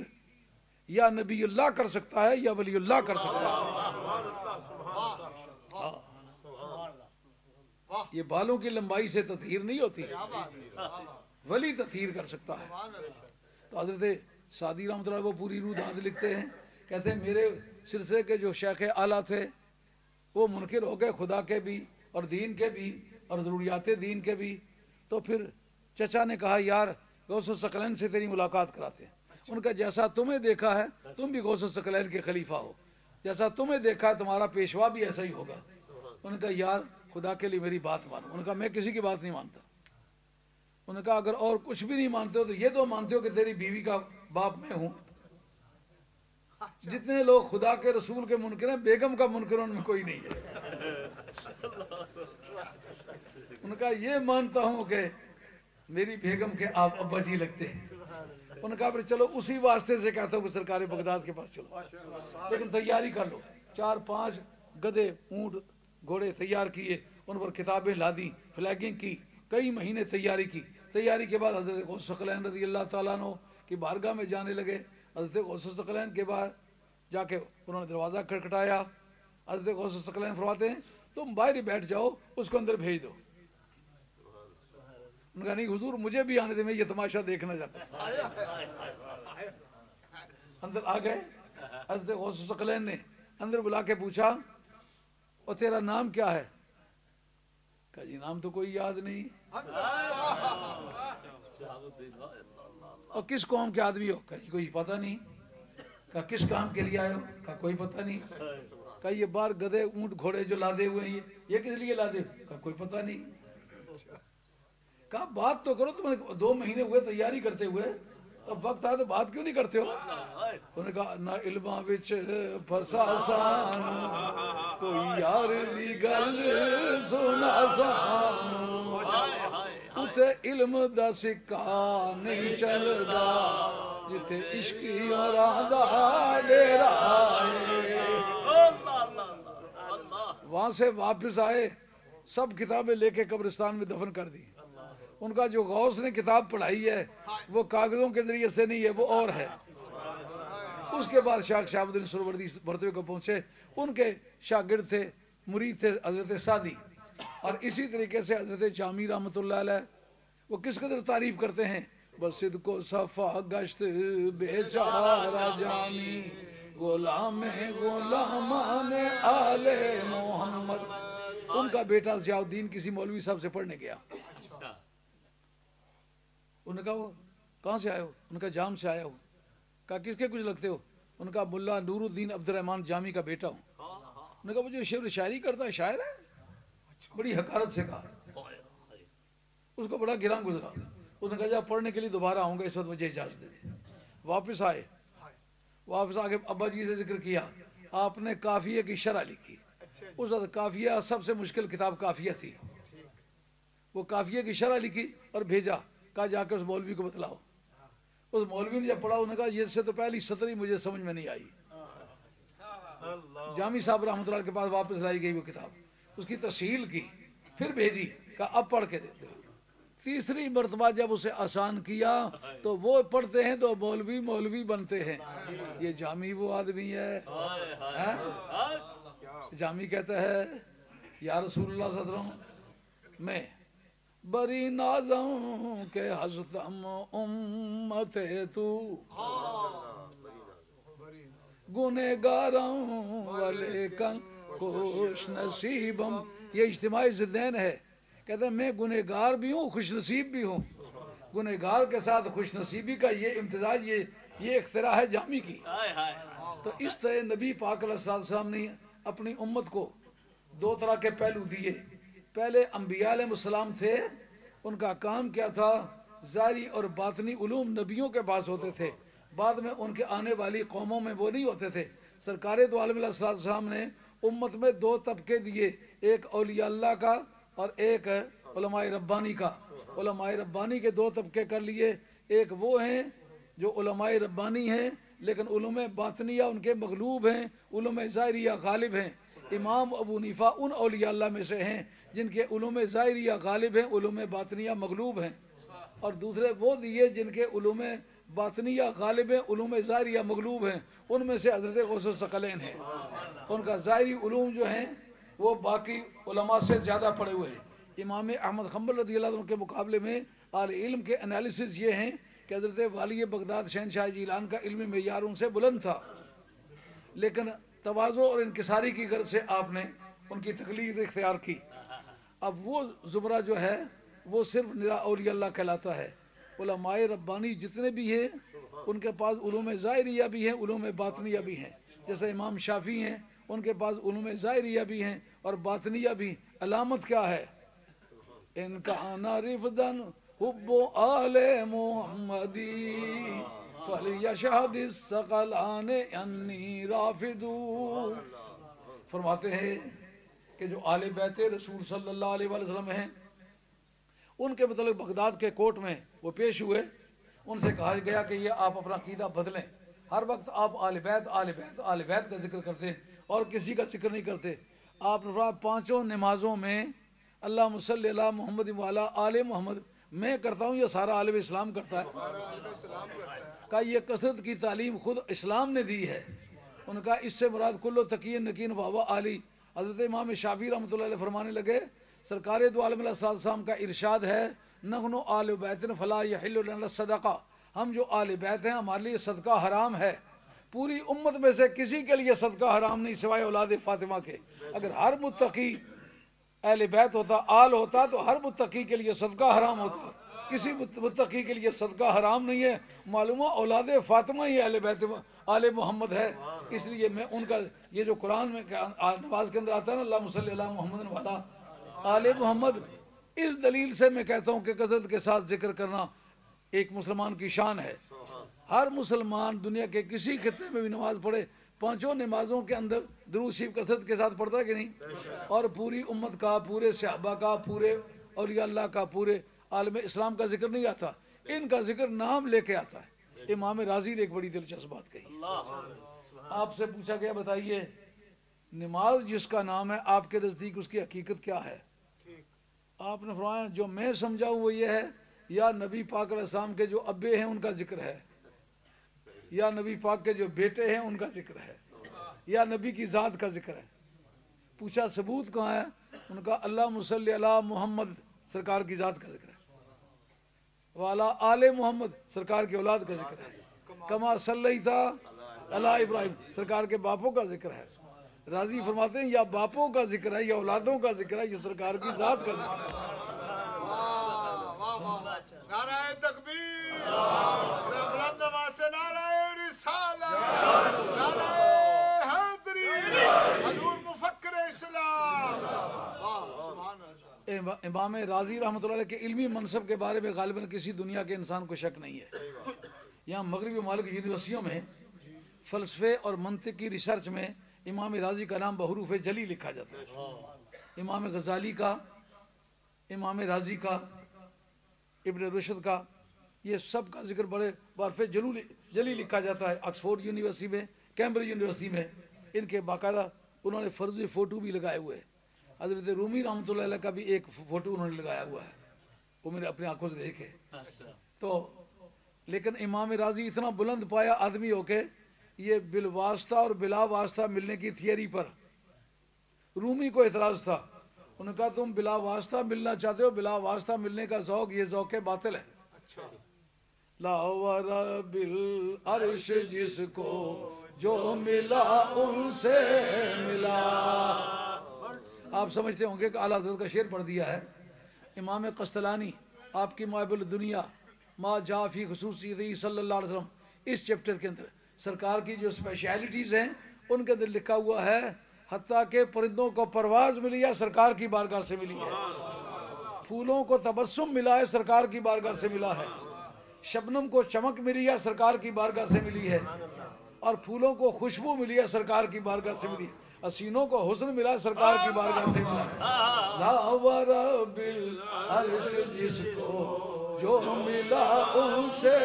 یا نبی اللہ کر سکتا ہے یا ولی اللہ کر سکتا ہے۔ یہ بالوں کی لمبائی سے تطہیر نہیں ہوتی۔ ولی تطہیر کر سکتا ہے۔ تو حضرت سعدی رحمۃ اللہ وہ پوری روح داد لکھتے ہیں۔ کہتے ہیں میرے سلسلے کے جو شیخ اعلیٰ تھے وہ منکر ہو گئے خدا کے بھی اور دین کے بھی اور ضروریات دین کے بھی۔ تو پھر چچا نے کہا یار غوث الثقلین سے تیری ملاقات کراتے ہیں۔ ان کا جیسا تمہیں دیکھا ہے تم بھی غوث الثقلین کے خلیفہ ہو۔ جیسا تمہیں دیکھا ہے تمہارا پیشوا بھی ایسا ہی ہوگا۔ ان کا یار خدا کے لیے میری بات مانو۔ ان کا میں کسی کی بات نہیں مانتا۔ نے کہا اگر اور کچھ بھی نہیں مانتے ہو تو یہ تو مانتے ہو کہ تیری بیوی کا باپ میں ہوں۔ جتنے لوگ خدا کے رسول کے منکر ہیں، بیگم کا منکر ان میں کوئی نہیں ہے۔ ان نے کہا یہ مانتا ہوں کہ میری بیگم کے آپ ابا جی لگتے ہیں۔ انہوں نے کہا پھر چلو اسی واسطے سے کہتا ہوں کہ سرکار بغداد کے پاس چلو۔ لیکن تیاری کر لو۔ چار پانچ گدے اونٹ، گھوڑے تیار کیے، ان پر کتابیں لا دی فلیگنگ کی، کئی مہینے تیاری کی۔ تیاری کے بعد حضرت غوث ثقلین رضی اللہ تعالیٰ عنہ کی بارگاہ میں جانے لگے۔ حضرت غوث ثقلین کے بعد جا کے انہوں نے دروازہ کھٹکھٹایا۔ حضرت غوث ثقلین فرماتے ہیں، تم باہر ہی بیٹھ جاؤ، اس کو اندر بھیج دو۔ ان کا نہیں، حضور مجھے بھی آنے دے، میں یہ تماشا دیکھنا چاہتا ہوں۔ اندر آ گئے۔ حضرت غوث ثقلین نے اندر بلا کے پوچھا، اور تیرا نام کیا ہے؟ کہا جی نام تو کوئی یاد نہیں۔ اور کس قوم کے آدمی ہو؟ کہا جی کوئی پتہ نہیں۔ کہا، کس کام کے لیے آئے ہو؟ کہا، کوئی پتہ نہیں۔ کہا، یہ بار گدے اونٹ گھوڑے جو لادے ہوئے ہیں، یہ کس لیے لادے ہو؟ کہا، کوئی پتہ نہیں۔ کہا، بات تو کرو، تم دو مہینے ہوئے تیاری کرتے ہوئے۔ اب وقت آیا تو بات کیوں نہیں کرتے ہو؟ انہوں نے کہا، نہ علماں وچ فسا سان کوئی یار دی گل سنا سان ਉਥੇ ਇਲਮ ਦਾ ਸਿੱਕਾ ਨਹੀਂ ਚੱਲਦਾ ਜਿੱਥੇ ਇਸ਼ਕੀ ਰਾਹ ਦਾ ਡੇਰਾ ਹੈ ਅੱਲਾ ਅੱਲਾ وہاں سے واپس آئے، سب کتابیں لے کے قبرستان میں دفن کر دی۔ ان کا جو غوث نے کتاب پڑھائی ہے، وہ کاغذوں کے ذریعے سے نہیں ہے، وہ اور ہے۔ اس کے بعد شاہ شاہبدین سروردی برتوے کو پہنچے۔ ان کے شاگرد تھے، مرید تھے حضرت سادی اور اسی طریقے سے حضرت شامی رحمۃ اللہ علیہ وہ کس قدر تعریف کرتے ہیں؟ بسد کو صفا گشت بیچارہ جامی غلام غلامان آل محمد۔ ان کا بیٹا ضیاء الدین کسی مولوی صاحب سے پڑھنے گیا۔ اچھا۔ انہوں نے کہا وہ کہاں سے آئے ہو؟ ان کا جام سے آیا ہو۔ کہا کس کے کچھ لگتے ہو؟ ان کا ملا نور الدین عبد الرحمن جامی کا بیٹا ہوں۔ انہوں نے کہا وہ جو شعر شاعری کرتا ہے شاعر ہے؟ بڑی حکارت سے کہا۔ اس کو بڑا گرام گزرا۔ اس نے کہا، جا، پڑھنے کے لیے دوبارہ آؤں گا، اس وقت مجھے اجازت دے دی واپس آئے۔ واپس آ کے ابا جی سے ذکر کیا۔ آپ نے کافیہ کی شرح لکھی۔ اس وقت کافیہ سب سے مشکل کتاب کافیہ تھی۔ وہ کافیہ کی شرح لکھی اور بھیجا۔ کہا، جا کے اس مولوی کو بتلاؤ۔ اس مولوی نے جب پڑھا، انہوں نے کہا، یہ سے تو پہلی سطر ہی مجھے سمجھ میں نہیں آئی۔ جامی صاحب رحمۃ اللہ کے پاس واپس لائی گئی وہ کتاب۔ اس کی تسہیل کی پھر بھیجی کہ اب پڑھ کے دیتے ہو تیسری مرتبہ جب اسے آسان کیا تو وہ پڑھتے ہیں تو مولوی مولوی بنتے ہیں۔ یہ جامی وہ آدمی ہے۔ ہاں؟ جامی کہتا ہے یا رسول اللہ صلی اللہ علیہ وسلم میں بری نازم کے ہستم امت تو۔ گنے گاروں والے کن خوش نصیب ہم یہ اجتماعی زدین ہے۔ کہتے ہیں میں گنہ گار بھی ہوں خوش نصیب بھی ہوں۔ گنہ گار کے ساتھ خوش نصیبی کا یہ امتزاج یہ یہ اختراع ہے جامی کی۔ تو اس طرح نبی پاک علیہ السلام نے اپنی امت کو دو طرح کے پہلو دیے۔ پہلے انبیاء علیہ السلام تھے ان کا کام کیا تھا؟ ظاہری اور باطنی علوم نبیوں کے پاس ہوتے تھے۔ بعد میں ان کے آنے والی قوموں میں وہ نہیں ہوتے تھے۔ سرکار دو عالم علیہ السلام نے امت میں دو طبقے دیے، ایک اولیاء اللہ کا اور ایک علماء ربانی کا۔ علماء ربانی کے دو طبقے کر لیے، ایک وہ ہیں جو علماء ربانی ہیں، لیکن علم باطنیہ ان کے مغلوب ہیں علم ظاہریہ غالب ہیں۔ امام ابو نیفا ان اولیاء اللہ میں سے ہیں جن کے علوم ظاہریہ غالب ہیں علم باطنیہ مغلوب ہیں۔ اور دوسرے وہ دیے جن کے علوم باطنیہ غالب علوم ظاہریہ مغلوب ہیں، ان میں سے حضرت غوث ثقلین ہیں۔ ان کا ظاہری علوم جو ہیں، وہ باقی علماء سے زیادہ پڑے ہوئے ہیں۔ امام احمد خمبل رضی اللہ عنہ کے مقابلے میں آل علم کے انالیسز یہ ہیں کہ حضرت والی بغداد شہنشاہ جیلان کا علمی معیار ان سے بلند تھا۔ لیکن توازو اور انکساری کی غرض سے آپ نے ان کی تقلید اختیار کی۔ اب وہ زمرہ جو ہے، وہ صرف نرا اولیاء اللہ کہلاتا ہے۔ علماء ربانی جتنے بھی ہیں، ان کے پاس علوم ظاہریہ بھی ہیں، علوم باطنیہ بھی ہیں۔ جیسے امام شافی ہیں، ان کے پاس علوم ظاہریہ بھی ہیں اور باطنیہ بھی۔ علامت کیا ہے؟ ان کا نارف رفدن حب آل محمدی۔ فلیشہد آنے انی رافدو فرماتے ہیں کہ جو آل بیت رسول صلی اللہ علیہ وسلم ہیں، ان کے متعلق بغداد کے کوٹ میں وہ پیش ہوئے، ان سے کہا گیا کہ یہ آپ اپنا عقیدہ بدلیں۔ ہر وقت آپ آل بیت آل بیت آل بیت کا ذکر کرتے ہیں اور کسی کا ذکر نہیں کرتے۔ آپ پانچوں نمازوں میں اللہ مسلی اللہ محمد والا آل محمد میں کرتا ہوں یہ سارا عالم اسلام کرتا ہے؟ کا یہ کثرت کی تعلیم خود اسلام نے دی ہے۔ ان کا اس سے مراد کل تقین نقین بابا علی حضرت امام شافی رحمۃ اللہ علیہ فرمانے لگے، سرکار دو عالم علیہ السلام کا ارشاد ہے نغن آل بیتن فلاح یحل صدقہ ہم جو آل بیت ہیں، ہمارے لیے صدقہ حرام ہے۔ پوری امت میں سے کسی کے لیے صدقہ حرام نہیں سوائے اولاد فاطمہ کے۔ اگر ہر متقی اہل بیت ہوتا، آل ہوتا، تو ہر متقی کے لیے صدقہ حرام ہوتا۔ کسی متقی کے لیے صدقہ حرام نہیں ہے۔ معلوم اولاد فاطمہ ہی اہل بیت آل محمد ہے۔ اس لیے میں ان کا، یہ جو قرآن میں نماز کے اندر آتا ہے نا اللہ صلی اللہ محمد والا، آل محمد اس دلیل سے میں کہتا ہوں کہ غزل کے ساتھ ذکر کرنا ایک مسلمان کی شان ہے۔ ہر مسلمان دنیا کے کسی خطے میں بھی نماز پڑھے پانچوں نمازوں کے اندر دروز شریف کثرت کے ساتھ پڑھتا ہے کہ نہیں؟ اور پوری امت کا پورے صحابہ کا پورے اولیاء اللہ کا پورے عالم اسلام کا ذکر نہیں آتا۔ ان کا ذکر نام لے کے آتا ہے۔ امام راضی نے ایک بڑی دلچسپ بات کہی آپ سے پوچھا گیا بتائیے نماز جس کا نام ہے آپ کے نزدیک اس کی حقیقت کیا ہے؟ آپ نے فرمایا، جو میں سمجھا وہ یہ ہے، یا نبی پاک علیہ السلام کے جو ابے ہیں ان کا ذکر ہے، یا نبی پاک کے جو بیٹے ہیں ان کا ذکر ہے، یا نبی کی ذات کا ذکر ہے۔ پوچھا، ثبوت کہاں ہے؟ ان کا اللہ مسلی علی محمد سرکار کی ذات کا ذکر ہے۔ والا آل محمد سرکار کی اولاد کا ذکر ہے۔ کما صلی تھا اللہ ابراہیم، سرکار کے باپوں کا ذکر ہے۔ راضی فرماتے ہیں یا باپوں کا ذکر ہے یا اولادوں کا ذکر ہے یا سرکار کی ذات کا ذکر ہے۔ امام راضی رحمۃ اللہ علیہ کے علمی منصب کے بارے میں غالباً کسی دنیا کے انسان کو شک نہیں ہے۔ یہاں مغربی ممالک یونیورسٹیوں میں فلسفے اور منطقی ریسرچ میں امام راضی کا نام بحروف جلی لکھا جاتا ہے۔ امام غزالی کا امام راضی کا ابن رشد کا یہ سب کا ذکر بڑے برف جلی لکھا جاتا ہے۔ آکسفورڈ یونیورسٹی میں کیمبرج یونیورسٹی میں ان کے باقاعدہ انہوں نے فرضی فوٹو بھی لگائے ہوئے ہیں۔ حضرت رومی رحمۃ اللہ علیہ کا بھی ایک فوٹو انہوں نے لگایا ہوا ہے۔ وہ میں نے اپنی آنکھوں سے دیکھے۔ اچھا۔ تو لیکن امام راضی اتنا بلند پایا آدمی ہو کے یہ بالواسطہ اور بلا واسطہ ملنے کی تھیوری پر۔ رومی کو اعتراض تھا۔ انہوں نے کہا تم بلا واسطہ ملنا چاہتے ہو بلا واسطہ ملنے کا ذوق یہ ذوق باطل ہے۔ اچھا۔ لاور بالعرش جس کو جو ملا ان سے ملا۔ آپ سمجھتے ہوں گے کہ اعلیٰ حضرت کا شعر پڑھ دیا ہے۔ امام قسطلانی آپ کی معب الدنیا ما جعفی خصوصی صلی اللہ علیہ وسلم اس چیپٹر کے اندر۔ سرکار کی جو سپیشیلٹیز ہیں، ان کے دل لکھا ہوا ہے، حتیٰ کہ پرندوں کو پرواز ملی ہے سرکار کی بارگاہ سے ملی ہے۔ پھولوں کو تبسم ملا ہے، سرکار کی بارگاہ سے ملا ہے۔ شبنم کو چمک ملی ہے سرکار کی بارگاہ سے ملی ہے۔ اور پھولوں کو خوشبو ملی ہے سرکار کی بارگاہ سے ملی ہے۔ حسینوں کو حسن ملا، سرکار کی بارگاہ سے ملا ہے۔ جس کو جو ملا، ان سے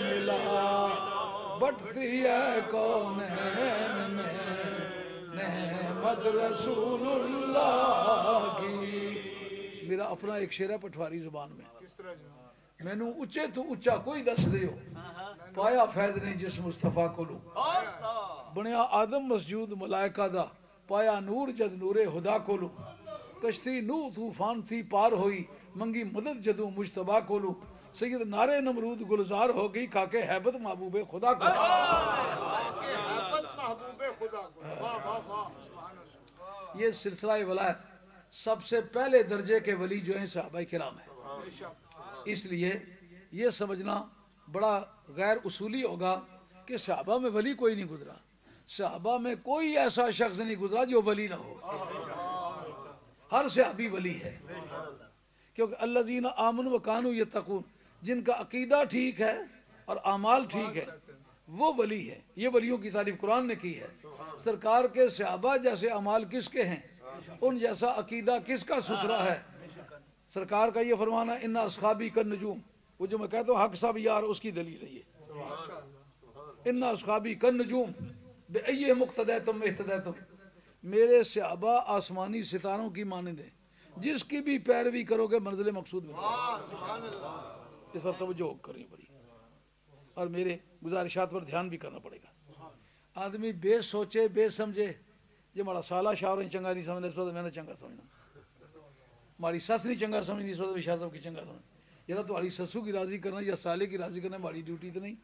ملا۔ بٹتی ہے کون ہے نحمت رسول اللہ کی۔ میرا اپنا ایک شعر ہے پٹھواری زبان میں۔ مینو اچے تو اچا کوئی دس دیو۔ پایا فیض نہیں جس مصطفیٰ کو لو بنیا آدم مسجود ملائکہ دا۔ پایا نور جد نور ہدا کو لو کشتی نو طوفان تھی پار ہوئی۔ منگی مدد جدو مجتبہ کو لو سید نارے نمرود گلزار ہو گئی کا کہ حیبت محبوب خدا کو۔ یہ سلسلہ ولایت سب سے پہلے درجے کے ولی جو ہیں صحابہ کرام ہیں۔ اس لیے یہ سمجھنا بڑا غیر اصولی ہوگا کہ صحابہ میں ولی کوئی نہیں گزرا۔ صحابہ میں کوئی ایسا شخص نہیں گزرا جو ولی نہ ہو۔ ہر صحابی ولی ہے۔ کیونکہ اللہ زین آمن و کانو یہ تکون جن کا عقیدہ ٹھیک ہے اور اعمال ٹھیک ہے، وہ ولی ہے یہ ولیوں کی تعریف قرآن نے کی ہے۔ سرکار کے صحابہ جیسے اعمال کس کے ہیں؟ ان جیسا عقیدہ کس کا ستھرا ہے؟ سرکار کا یہ فرمانا ان اسخابی کا نجوم وہ جو میں کہتا ہوں، حق صاحب یار، اس کی دلیل ہے ان اسخابی کا نجوم بے اے مقتدے تم تم میرے صحابہ آسمانی ستاروں کی مانند ہیں جس کی بھی پیروی کرو گے، منزل مقصود میں۔ اس پر توجہ کرنی پڑی۔ اور میرے گزارشات پر دھیان بھی کرنا پڑے گا۔ آدمی بے سوچے، بے سمجھے، یہ مارا سالہ شاہ چنگا نہیں سمجھنا، اس پر میں نے چنگا سمجھنا۔ ماری سس نہیں چنگا سمجھنی، اس پر شاہ صاحب کی چنگا سمجھنا یار تمہاری سسو کی راضی کرنا، یا سالے کی راضی کرنا، ماڑی ڈیوٹی تو نہیں۔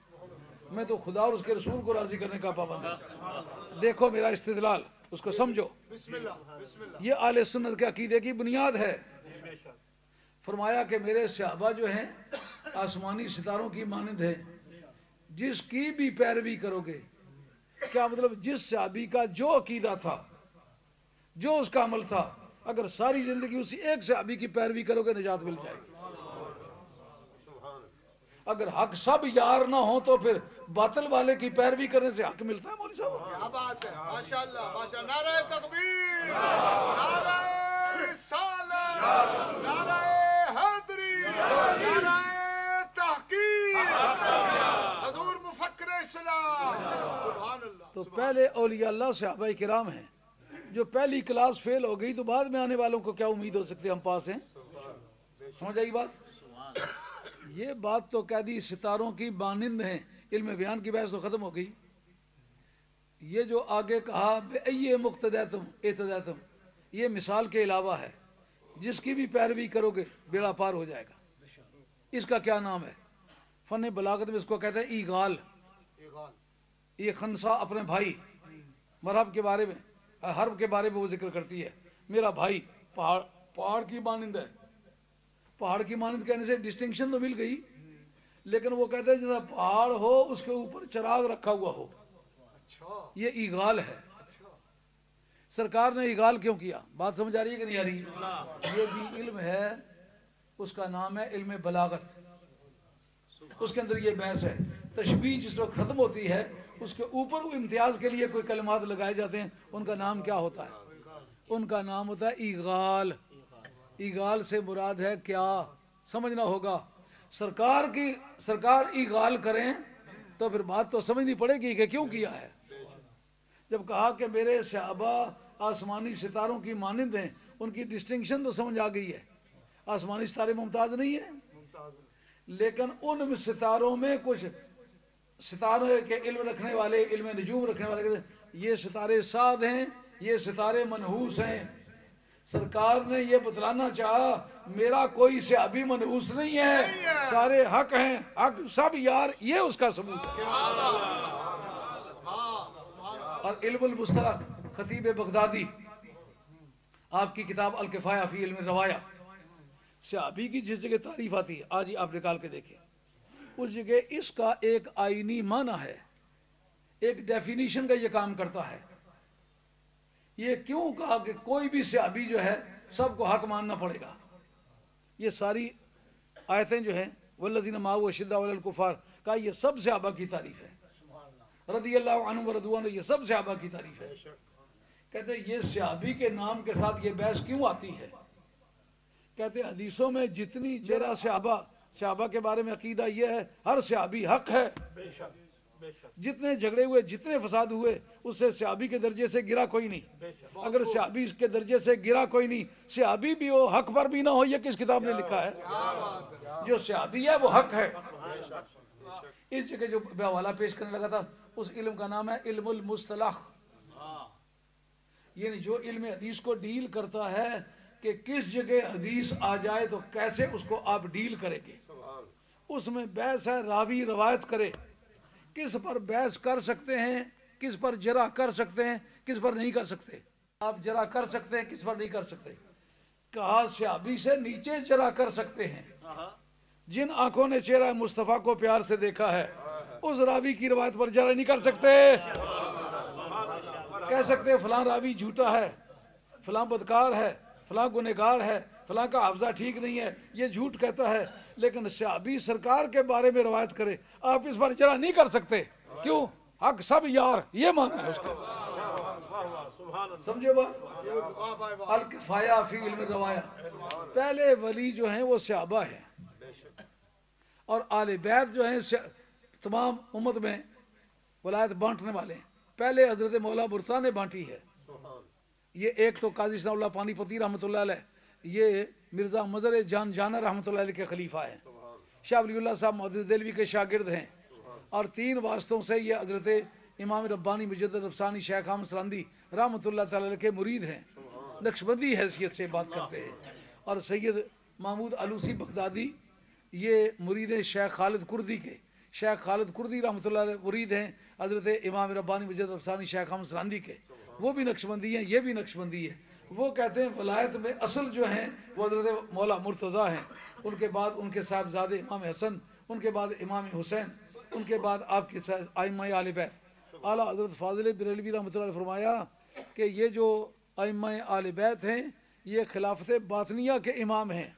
میں تو خدا اور اس کے رسول کو راضی کرنے کا پابند ہوں۔ دیکھو میرا استدلال، اس کو سمجھو۔ یہ آل سنت کے عقیدے کی بنیاد ہے۔ فرمایا کہ میرے صحابہ جو ہیں، آسمانی ستاروں کی مانند ہیں۔ جس کی بھی پیروی کرو گے کیا مطلب جس صحابی کا جو عقیدہ تھا، جو اس کا عمل تھا، اگر ساری زندگی اسی ایک صحابی کی پیروی کرو گے نجات مل جائے گی۔ اگر حق سب یار نہ ہو تو پھر باطل والے کی پیروی کرنے سے حق ملتا ہے مولی صاحب؟ کیا بات ہے، ماشاءاللہ ماشاءاللہ، نعرہ تکبیر نعرہ رسالہ نعرہ تو پہلے اولیاء اللہ صحابہ کرام ہیں۔ جو پہلی کلاس فیل ہو گئی تو بعد میں آنے والوں کو کیا امید ہو سکتی ہم پاس ہیں؟ سمجھ آئی بات؟ یہ بات تو قیدی ستاروں کی بانند ہیں۔ علم بیان کی بحث تو ختم ہو گئی۔ یہ جو آگے کہا بے مقتدیتم اعتدیتم یہ مثال کے علاوہ ہے۔ جس کی بھی پیروی کرو گے بیڑا پار ہو جائے گا۔ اس کا کیا نام ہے؟ فن بلاغت میں اس کو کہتے ہیں ایغال۔ یہ خنسا اپنے بھائی مرحب کے بارے میں حرب کے بارے میں وہ ذکر کرتی ہے۔ میرا بھائی پہاڑ پہاڑ کی مانند ہے۔ پہاڑ کی مانند کہنے سے ڈسٹنکشن تو مل گئی لیکن وہ کہتے ہیں جیسا پہاڑ ہو اس کے اوپر چراغ رکھا ہوا ہو۔ اچھا۔ یہ ایغال ہے۔ اچھا۔ سرکار نے ایغال کیوں کیا؟ بات سمجھ آ رہی ہے کہ نہیں آ رہی؟ یہ بھی علم ہے۔ اس کا نام ہے علم بلاغت۔ اس کے اندر یہ بحث ہے تشبیح جس وقت ختم ہوتی ہے، اس کے اوپر امتیاز کے لیے کوئی کلمات لگائے جاتے ہیں، ان کا نام کیا ہوتا ہے؟ ان کا نام ہوتا ہے ایغال۔ ایغال سے مراد ہے کیا؟ سمجھنا ہوگا۔ سرکار کی، سرکار ایغال کریں تو پھر بات تو سمجھنی پڑے گی کہ کیوں کیا ہے۔ جب کہا کہ میرے صحابہ آسمانی ستاروں کی مانند ہیں، ان کی ڈسٹنکشن تو سمجھ آ گئی ہے۔ آسمانی ستارے ممتاز نہیں ہیں؟ لیکن ان ستاروں میں کچھ ستارے کے علم رکھنے والے، علم نجوم رکھنے والے یہ ستارے سعد ہیں، یہ ستارے منحوس ہیں۔ سرکار نے یہ بتلانا چاہا، میرا کوئی سے ابھی منحوس نہیں ہے، سارے حق ہیں، حق سب یار، یہ اس کا ثبوت ہے۔ اور علم المسترق خطیب بغدادی، آپ کی کتاب الکفایہ فی علم روایا صحابی کی جس جگہ تعریف آتی ہے، آج ہی آپ نکال کے دیکھیں۔ اس جگہ اس کا ایک آئینی معنی ہے۔ ایک ڈیفینیشن کا یہ کام کرتا ہے۔ یہ کیوں کہا کہ کوئی بھی صحابی جو ہے، سب کو حق ماننا پڑے گا۔ یہ ساری آیتیں جو ہیں والذین ماؤ شدہ الکفار کا یہ سب صحابہ کی تعریف ہے۔ رضی اللہ عنہ وردوان یہ سب صحابہ کی تعریف ہے۔ کہتے ہیں یہ صحابی کے نام کے ساتھ یہ بحث کیوں آتی ہے؟ کہتے حدیثوں میں جتنی جرا صحابہ صحابہ کے بارے میں عقیدہ یہ ہے ہر صحابی حق ہے۔ جتنے جھگڑے ہوئے جتنے فساد ہوئے اس سے صحابی کے درجے سے گرا کوئی نہیں۔ اگر صحابی کے درجے سے گرا کوئی نہیں صحابی بھی ہو حق پر بھی نہ ہو یہ کس کتاب نے لکھا ہے؟ جو صحابی ہے وہ حق ہے۔ اس جگہ جو حوالہ پیش کرنے لگا تھا اس علم کا نام ہے علم المصطلح۔ یعنی جو علم حدیث کو ڈیل کرتا ہے کہ کس جگہ حدیث آ جائے تو کیسے اس کو آپ ڈیل کریں گے؟ اس میں بحث ہے، راوی روایت کرے۔ کس پر بحث کر سکتے ہیں، کس پر جرا کر سکتے ہیں، کس پر نہیں کر سکتے۔ آپ جرا کر سکتے ہیں، کس پر نہیں کر سکتے۔ کہا، سیابی سے نیچے جرا کر سکتے ہیں۔ جن آنکھوں نے چہرہ مصطفیٰ کو پیار سے دیکھا ہے، اس راوی کی روایت پر جرا نہیں کر سکتے۔ کہہ سکتے فلاں راوی جھوٹا ہے، فلاں بدکار ہے۔ فلاں گنہگار ہے، فلاں کا حافظہ ٹھیک نہیں ہے، یہ جھوٹ کہتا ہے، لیکن شعبی سرکار کے بارے میں روایت کرے، آپ اس پر جرا نہیں کر سکتے۔ کیوں؟ حق سب یار، یہ مانا ہے اس کا۔ سمجھے بات؟ الکفایا فی علم روایا پہلے ولی جو ہیں وہ صحابہ ہیں۔ اور آل بیت جو ہیں تمام امت میں ولایت بانٹنے والے ہیں۔ پہلے حضرت مولا برسا نے بانٹی ہے۔ یہ ایک تو قاضی صلی اللہ پانی پتی رحمۃ اللہ علیہ، یہ مرزا مظہر جان جانا رحمۃ اللہ علیہ کے خلیفہ ہیں۔ شاہ ولی اللہ صاحب محدود دلوی کے شاگرد ہیں۔ اور تین واسطوں سے یہ حضرت امام ربانی مجدد افسانی شیخ خام سراندی رحمۃ اللہ تعالی کے مرید ہیں۔ نقشبندی حیثیت سے بات کرتے ہیں۔ اور سید محمود علوسی بغدادی، یہ مرید شیخ خالد کردی کے، شیخ خالد کردی رحمۃ اللہ علیہ مرید ہیں، حضرت امام ربانی مجد رفسانی شیخ خام سراندی کے۔ وہ بھی نقش بندی ہیں، یہ بھی نقش بندی ہے وہ کہتے ہیں ولایت میں اصل جو ہیں، وہ حضرت مولا مرتضیٰ ہیں۔ ان کے بعد ان کے صاحبزادے امام حسن، ان کے بعد امام حسین، ان کے بعد آپ کے آئمہ آل بیت۔ اعلیٰ حضرت فاضل بریلوی رحمۃ اللہ فرمایا کہ یہ جو آئمہ آل بیت ہیں، یہ خلافت باطنیہ کے امام ہیں۔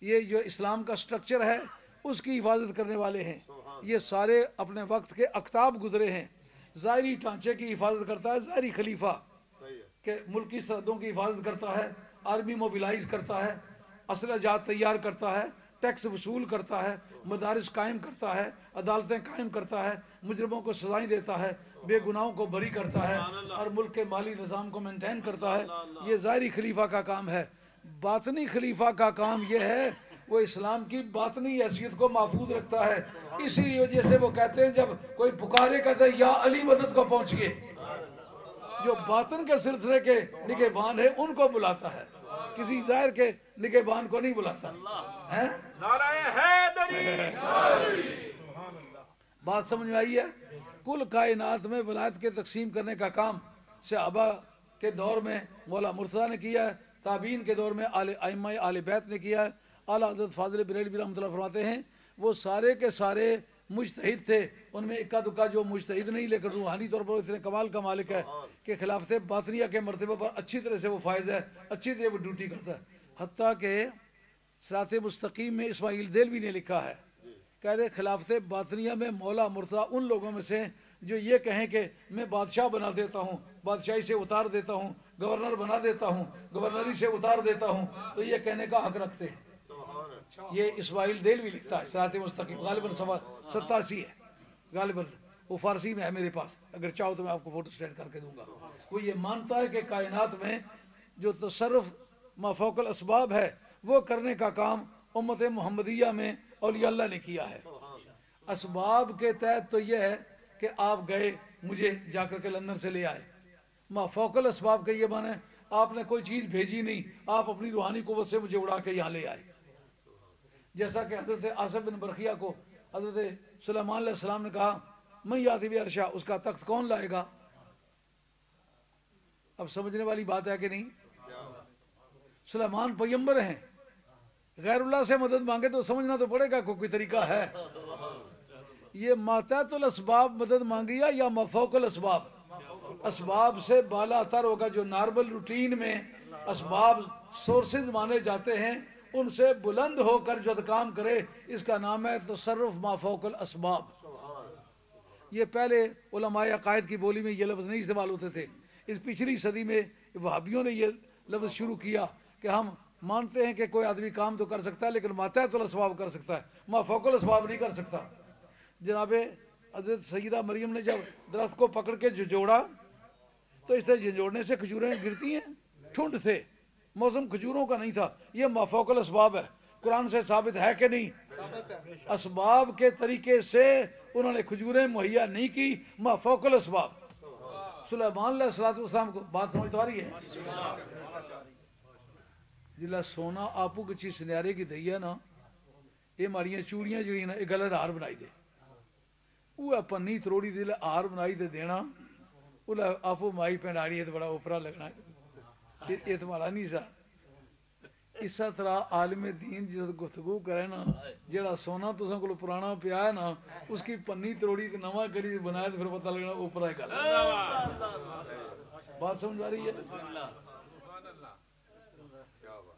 یہ جو اسلام کا سٹرکچر ہے، اس کی حفاظت کرنے والے ہیں۔ یہ سارے اپنے وقت کے اکتاب گزرے ہیں۔ ظاہری ڈھانچے کی حفاظت کرتا ہے ظاہری خلیفہ کہ ملکی سرحدوں کی حفاظت کرتا ہے آرمی موبیلائز کرتا ہے اسلحہ جات تیار کرتا ہے ٹیکس وصول کرتا ہے مدارس قائم کرتا ہے عدالتیں قائم کرتا ہے مجرموں کو سزائیں دیتا ہے بے گناہوں کو بری کرتا ہے اور ملک کے مالی نظام کو مینٹین کرتا ہے۔ یہ ظاہری خلیفہ کا کام ہے۔ باطنی خلیفہ کا کام یہ ہے وہ اسلام کی باطنی حیثیت کو محفوظ رکھتا ہے۔ اسی وجہ سے وہ کہتے ہیں جب کوئی پکارے کہتے ہیں یا علی مدد کو پہنچیے۔ جو باطن کے سلسلے کے نگہبان ہے ان کو بلاتا ہے۔ کسی ظاہر کے نگہبان کو نہیں بلاتا۔ ہیں؟ نعرہ حیدری۔ بات سمجھ میں آئی ہے؟ کل کائنات میں ولایت کے تقسیم کرنے کا کام صحابہ کے دور میں مولا مرتضیٰ نے کیا ہے تابعین کے دور میں آل ائمہ آل بیت نے کیا ہے۔ اعلیٰ حضرت فاضل بریلوی رحمۃ اللہ فرماتے ہیں، وہ سارے کے سارے مجتہد تھے، ان میں اکا دکا جو مجتہد نہیں، لیکن روحانی طور پر اتنے کمال کا مالک ہے کہ خلافت باطنیہ کے مرتبہ پر اچھی طرح سے وہ فائز ہے، اچھی طرح وہ ڈیوٹی کرتا ہے۔ حتیٰ کہ سرات مستقیم میں اسماعیل دلوی نے لکھا ہے، کہہ رہے خلافت باطنیہ میں مولا مرتضیٰ ان لوگوں میں سے جو یہ کہیں کہ میں بادشاہ بنا دیتا ہوں، بادشاہی سے اتار دیتا ہوں، گورنر بنا دیتا ہوں، گورنری سے اتار دیتا ہوں، تو یہ کہنے کا حق رکھتے ہیں۔ یہ اسماعیل دلوی لکھتا ہے سرات مستقیم، غالباً سوا ستاسی ہے، غالباً وہ فارسی میں ہے میرے پاس، اگر چاہو تو میں آپ کو فوٹو سٹیٹ کر کے دوں گا۔ وہ یہ مانتا ہے کہ کائنات میں جو تصرف مافوق الاسباب ہے، وہ کرنے کا کام امت محمدیہ میں اولیاء اللہ نے کیا ہے۔ اسباب کے تحت تو یہ ہے کہ آپ گئے، مجھے جا کر کے لندن سے لے آئے۔ مافوق الاسباب کا یہ معنی ہے، آپ نے کوئی چیز بھیجی نہیں، آپ اپنی روحانی قوت سے مجھے اڑا کے یہاں لے آئے۔ جیسا کہ حضرت آصف بن برقیہ کو حضرت سلیمان علیہ السلام نے کہا میں یادی بھی عرشا اس کا تخت کون لائے گا؟ اب سمجھنے والی بات ہے کہ نہیں؟ سلیمان پیمبر ہیں۔ غیر اللہ سے مدد مانگے تو سمجھنا تو پڑے گا کوئی کوئی طریقہ ہے۔ یہ ماتحت الاسباب مدد مانگی یا مفوق الاسباب؟ اسباب سے بالا تر ہوگا جو نارمل روٹین میں اسباب سورسز مانے جاتے ہیں۔ ان سے بلند ہو کر جو کام کرے، اس کا نام ہے تصرف مافوق الاسباب۔ یہ پہلے علماء عقائد کی بولی میں یہ لفظ نہیں استعمال ہوتے تھے۔ اس پچھلی صدی میں وہابیوں نے یہ لفظ شروع کیا کہ ہم مانتے ہیں کہ کوئی آدمی کام تو کر سکتا ہے، لیکن ماتحت الاسباب کر سکتا ہے۔ مافوق الاسباب نہیں کر سکتا۔ جناب حضرت سیدہ مریم نے جب درخت کو پکڑ کے جھجوڑا تو اس طرح جھنجوڑنے سے کھجوریں گرتی ہیں، ٹھنڈ سے۔ موسم کھجوروں کا نہیں تھا۔ یہ مافوق الاسباب ہے۔ قرآن سے ثابت ہے کہ نہیں؟ اسباب کے طریقے سے انہوں نے کھجوریں مہیا نہیں کی۔ مافوق الاسباب سلیمان علیہ السلام والسلام کو بات سمجھ تو آ رہی ہے؟ جلا سونا آپو کچھ سنیارے کی دئی ہے نا۔ یہ ماڑیاں چوڑیاں جڑی نا یہ گلے ہار بنائی دے۔ وہ پنی تروڑی دے ہار بنائی دے دینا۔ وہ آپو مائی پہناڑی ہے تو بڑا اوپرا لگنا ہے۔ یہ یہ تمہارا نہیں سا۔ اسی طرح عالم دین جب گفتگو کرے نا جڑا سونا تو کو پرانا پیا ہے نا، اس کی پنی تروڑی تو نواں کری بنایا تو پھر پتہ لگنا اوپر ہے گل بات سمجھ آ رہی ہے؟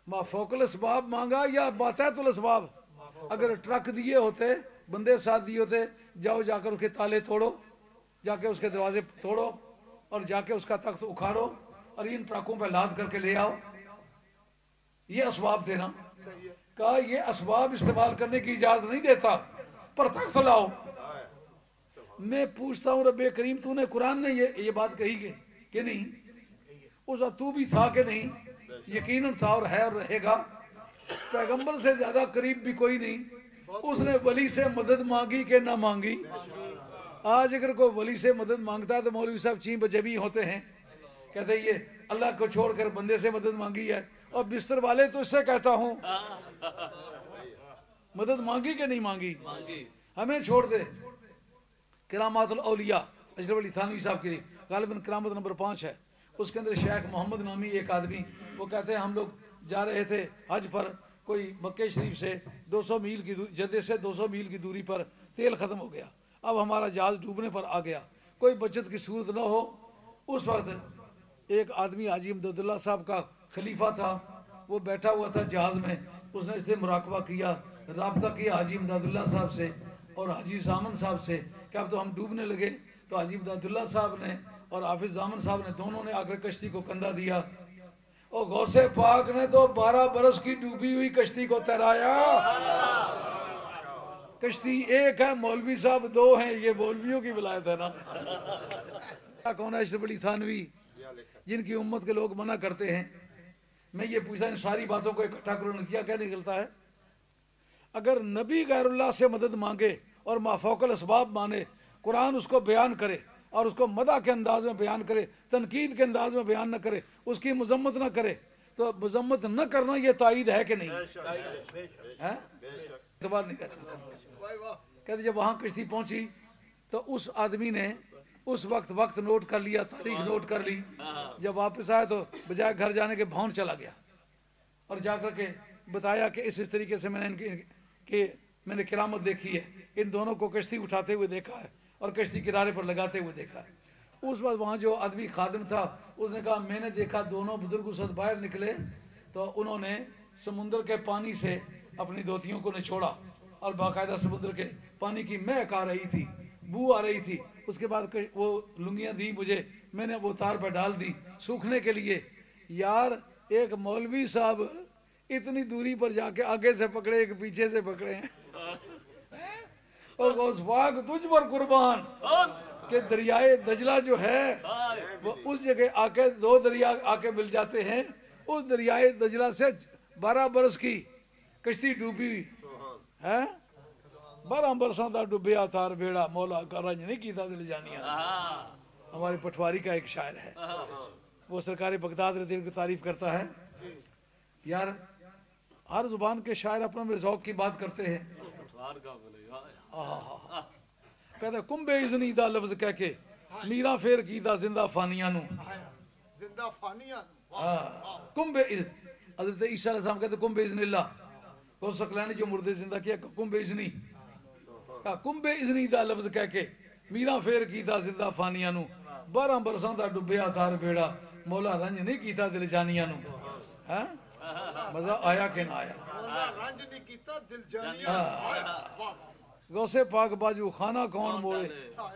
ما فوق الاسباب مانگا یا باتحت الاسباب؟ اگر ٹرک دیے ہوتے، بندے ساتھ دیے ہوتے، جاؤ جا کر اس کے تالے توڑو، جا کے اس کے دروازے توڑو، اور جا کے اس کا تخت اکھاڑو۔ اور ان ٹرکوں پہ لاد کر کے لے آؤ۔ یہ اسباب تھے نا کہا، یہ اسباب استعمال کرنے کی اجازت نہیں دیتا۔ پر تخت لاؤ۔ میں پوچھتا ہوں، رب کریم، تو نے قرآن نے یہ یہ بات کہی کہ کہ نہیں؟ اس تو بھی تھا کہ نہیں؟ یقیناً تھا اور ہے اور رہے گا۔ پیغمبر سے زیادہ قریب بھی کوئی نہیں۔ اس نے ولی سے مدد مانگی کہ نہ مانگی؟ آج اگر کوئی ولی سے مدد مانگتا ہے تو مولوی صاحب چین بجے بھی ہوتے ہیں۔ کہتے ہیں یہ اللہ کو چھوڑ کر بندے سے مدد مانگی ہے اور بستر والے تو اس سے کہتا ہوں. مدد مانگی کہ نہیں مانگی؟ ہمیں چھوڑ دے۔ کرامات الاولیاء اشرف علی تھانوی صاحب کے لیے۔ غالباً کرامت نمبر پانچ ہے۔ اس کے اندر شیخ محمد نامی ایک آدمی وہ کہتے ہیں ہم لوگ جا رہے تھے حج پر کوئی مکہ شریف سے دو سو میل کی دوری جدے سے دو سو میل کی دوری پر تیل ختم ہو گیا۔ اب ہمارا جہاز ڈوبنے پر آ گیا۔ کوئی بچت کی صورت نہ ہو۔ اس وقت ایک آدمی حاجی امداد اللہ صاحب کا خلیفہ تھا، وہ بیٹھا ہوا تھا جہاز میں، اس نے اسے مراقبہ کیا، رابطہ کیا حاجی امداد اللہ صاحب سے اور حاجی زامن صاحب سے کہ اب تو ہم ڈوبنے لگے۔ تو حاجی امداد اللہ صاحب نے اور حافظ زامن صاحب نے دونوں نے آ کر کشتی کو کندھا دیا۔ اور غوث پاک نے تو بارہ برس کی ڈوبی ہوئی کشتی کو تیرایا۔ کشتی ایک ہے، مولوی صاحب دو ہیں، یہ مولویوں کی ولایت ہے نا۔ کیا کون ہے اشرف علی تھانوی؟ جن کی امت کے لوگ منع کرتے ہیں۔ میں یہ پوچھتا ان ساری باتوں کو اکٹھا کرو نتیجہ کیا نکلتا ہے؟ اگر نبی غیر اللہ سے مدد مانگے اور مافوق الاسباب مانے قرآن اس کو بیان کرے اور اس کو مدح کے انداز میں بیان کرے تنقید کے انداز میں بیان نہ کرے اس کی مذمت نہ کرے تو مذمت نہ کرنا یہ تائید ہے کہ نہیں؟ ہے اعتبار نہیں رہتا واہ واہ۔ کہتے جب وہاں کشتی پہنچی تو اس آدمی نے اس وقت وقت نوٹ کر لیا، تاریخ نوٹ کر لی۔ جب واپس آیا تو بجائے گھر جانے کے بھون چلا گیا۔ اور جا کر کے بتایا کہ اس اس طریقے سے میں نے ان کی کہ میں نے کرامت دیکھی ہے۔ ان دونوں کو کشتی اٹھاتے ہوئے دیکھا ہے اور کشتی کنارے پر لگاتے ہوئے دیکھا ہے۔ اس وقت وہاں جو آدمی خادم تھا، اس نے کہا، میں نے دیکھا دونوں بزرگ اس وقت باہر نکلے۔ تو انہوں نے سمندر کے پانی سے اپنی دھوتیوں کو نچوڑا اور باقاعدہ سمندر کے پانی کی مہک آ رہی تھی، بو آ رہی تھی۔ اس کے بعد وہ لنگیاں دی مجھے، میں نے وہ تار پہ ڈال دی سوکھنے کے لیے۔ یار، ایک مولوی صاحب اتنی دوری پر جا کے آگے سے پکڑے، ایک پیچھے سے پکڑے اور غوث پاک، تجھ پر قربان۔ کہ دریائے دجلہ جو ہے، وہ اس جگہ آ کے دو دریا آ کے مل جاتے ہیں۔ اس دریائے دجلہ سے بارہ برس کی کشتی ڈوبی ہوئی۔ ہے بارہ برساں دا ڈوبیا تار بیڑا مولا کا رنج نہیں کیتا دل جانیاں۔ ہمارے پٹواری کا ایک شاعر ہے۔ وہ سرکار بغداد اللہ کی تعریف کرتا ہے۔ یار ہر زبان کے شاعر اپنا میرے ذوق کی بات کرتے ہیں۔ کہتے کمبے ازنی دا لفظ کہہ کے میرا پھیر کیتا زندہ فانیاں نو زندہ فانیاں کمبے حضرت عیسیٰ علیہ السلام کہتے کمبے ازن اللہ۔ ہو سکلانی جو مردے زندہ کیا کمبے ازنی کمبے ازنی دا لفظ کہہ کے میرا پھیر کیتا زندہ فانیاں نو بارہ برساں دا ڈبیا تھار بیڑا مولا رنج نہیں کیتا دل جانیاں نو ہاں مزہ آیا کہ نہ آیا مولا رنج نہیں کیتا دل جانیاں واہ غوثے پاک باجو خانہ کون موڑے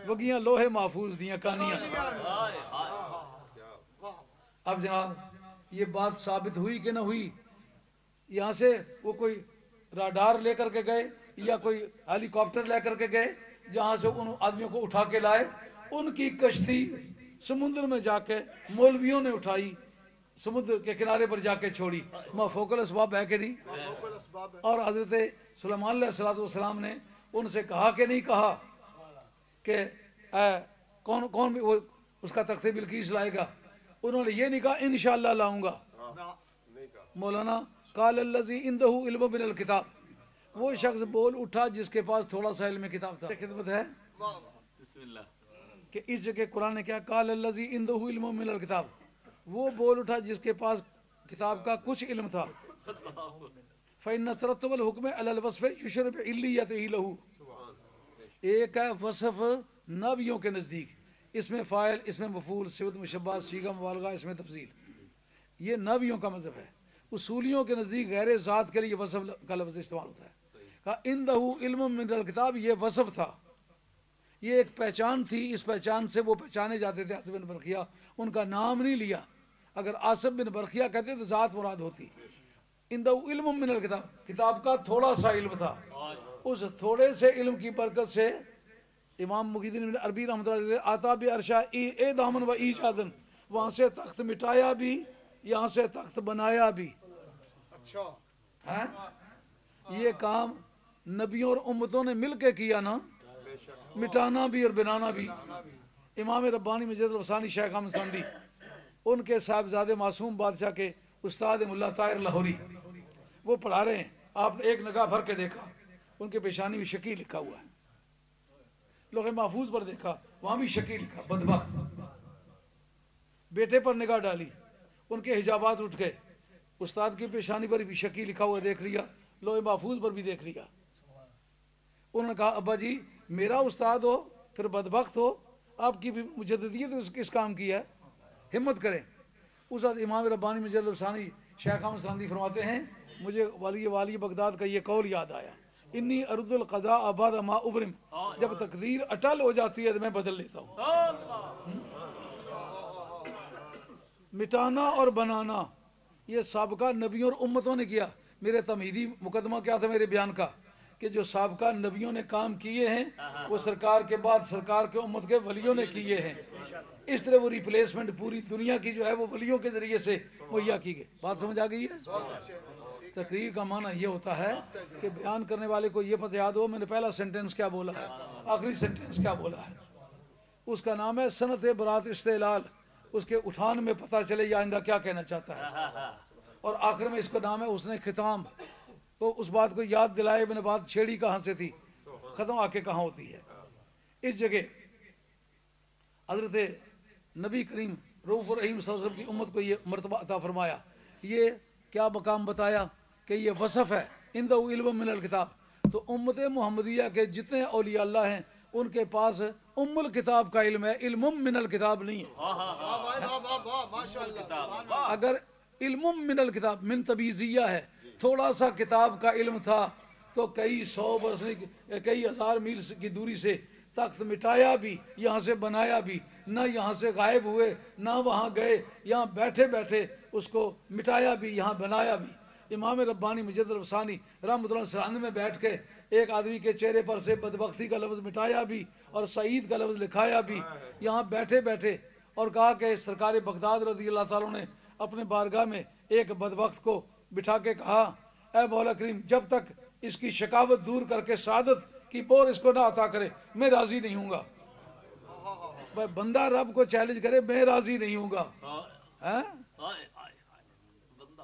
وگیاں لوہے محفوظ دیاں کانیاں اب جناب یہ بات ثابت ہوئی کہ نہ ہوئی یہاں سے وہ کوئی راڈار لے کر کے گئے یا کوئی ہیلی کاپٹر لے کر کے گئے جہاں سے ان آدمیوں کو اٹھا کے لائے۔ ان کی کشتی سمندر میں جا کے مولویوں نے اٹھائی سمندر کے کنارے پر جا کے چھوڑی۔ مفوق الاسباب ہے کہ نہیں؟ اور حضرت سلیمان علیہ السلام والسلام نے ان سے کہا کہ نہیں کہا کہ کون کون وہ اس کا تخت بلکیس لائے گا؟ انہوں نے یہ نہیں کہا انشاءاللہ لاؤں گا۔ مولانا قال الذی اندہ علم من الکتاب وہ شخص بول اٹھا جس کے پاس تھوڑا سا علم کتاب تھا۔ خدمت ہے؟ بسم اللہ۔ کہ اس جگہ قرآن نے کیا؟ قال الذی اندہ علم من الکتاب۔ وہ بول اٹھا جس کے پاس کتاب کا کچھ علم تھا۔ فإن ترتب الحکم الوصف یشرب علیت ہی لہو ایک ہے وصف نبیوں کے نزدیک۔ اس میں فائل اس میں مفول صفت مشبہ سیگا مبالغہ اس میں تفصیل۔ یہ نبیوں کا مذہب ہے۔ اصولیوں کے نزدیک غیر ذات کے لیے وصف کا لفظ استعمال ہوتا ہے۔ کہا اندہ علم من الکتاب یہ وصف تھا۔ یہ ایک پہچان تھی اس پہچان سے وہ پہچانے جاتے تھے آصف بن برقیہ۔ ان کا نام نہیں لیا۔ اگر آصف بن برقیہ کہتے تو ذات مراد ہوتی۔ اندہ علم من الکتاب۔ کتاب کا تھوڑا سا علم تھا۔ اس تھوڑے سے علم کی برکت سے امام مقیدین بن عربی رحمۃ اللہ علیہ آتا بھی عرشا ای اے دامن و ایجادن وہاں سے تخت مٹایا بھی یہاں سے تخت بنایا بھی۔ اچھا۔ ہیں یہ کام نبیوں اور امتوں نے مل کے کیا نا، مٹانا بھی اور بنانا بھی۔ امام ربانی مجد رفسانی شیخ احمد سندی ان کے صاحبزادے معصوم بادشاہ کے استاد ملا طاہر لاہوری، وہ پڑھا رہے ہیں۔ آپ نے ایک نگاہ بھر کے دیکھا، ان کے پیشانی میں شکی لکھا ہوا ہے۔ لوگ محفوظ پر دیکھا، وہاں بھی شکی لکھا، بدبخت۔ بیٹے پر نگاہ ڈالی، ان کے حجابات اٹھ گئے۔ استاد کی پیشانی پر بھی شکی لکھا ہوا دیکھ لیا، لوہے محفوظ پر بھی دیکھ لیا۔ انہوں نے کہا، ابا جی میرا استاد ہو، پھر بدبخت ہو، آپ کی بھی مجددیت اس کس کام کی ہے، ہمت کریں۔ اس وقت امام ربانی مجد الفسانی شیخ احمد ساندی فرماتے ہیں، مجھے والی والی بغداد کا یہ قول یاد آیا۔ انی ارد القضاء آباد ما ابرم، جب تقدیر اٹل ہو جاتی ہے تو میں بدل لیتا ہوں۔ مٹانا اور بنانا، یہ سابقہ نبیوں اور امتوں نے کیا۔ میرے تمہیدی مقدمہ کیا تھا میرے بیان کا؟ کہ جو سابقہ نبیوں نے کام کیے ہیں وہ سرکار کے بعد سرکار کے امت کے ولیوں نے کیے ہیں۔ اس طرح وہ ریپلیسمنٹ پوری دنیا کی جو ہے وہ ولیوں کے ذریعے سے مہیا کی گئی۔ بات سمجھ آ گئی ہے؟ تقریر کا معنی یہ ہوتا ہے کہ بیان کرنے والے کو یہ پتہ یاد ہو میں نے پہلا سینٹنس کیا بولا ہے آخری سینٹنس کیا بولا ہے۔ اس کا نام ہے صنعت برات استعلال۔ اس کے اٹھان میں پتہ چلے یہ آئندہ کیا کہنا چاہتا ہے۔ اور آخر میں اس کا نام ہے اس نے ختام۔ تو اس بات کو یاد دلائے میں نے بات چھیڑی کہاں سے تھی ختم آ کے کہاں ہوتی ہے اس جگہ حضرت نبی کریم روف الرحیم صلی اللہ علیہ وسلم کی امت کو یہ مرتبہ عطا فرمایا یہ کیا مقام بتایا کہ یہ وصف ہے اندہ علم من الکتاب تو امت محمدیہ کے جتنے اولیاء اللہ ہیں ان کے پاس ام الکتاب کا علم ہے علم من الکتاب نہیں ہے اگر علم من الکتاب من تبیزیہ ہے تھوڑا سا کتاب کا علم تھا تو کئی سو برس کئی ہزار میل کی دوری سے تخت مٹایا بھی، یہاں سے بنایا بھی۔ نہ یہاں سے غائب ہوئے، نہ وہاں گئے۔ یہاں بیٹھے بیٹھے اس کو مٹایا بھی، یہاں بنایا بھی۔ امام ربانی مجد الفسانی رحمۃ اللہ سرحد میں بیٹھ کے ایک آدمی کے چہرے پر سے بدبختی کا لفظ مٹایا بھی اور سعید کا لفظ لکھایا بھی۔ یہاں بیٹھے بیٹھے اور کہا کہ سرکار بغداد رضی اللہ تعالیٰ نے اپنے بارگاہ میں ایک بدبخت کو بٹھا کے کہا اے مولا کریم جب تک اس کی شکاوت دور کر کے سعادت کی بور اس کو نہ عطا کرے میں راضی نہیں ہوں گا. بندہ رب کو چیلنج کرے میں راضی نہیں ہوں گا۔ ہاں؟ اللہ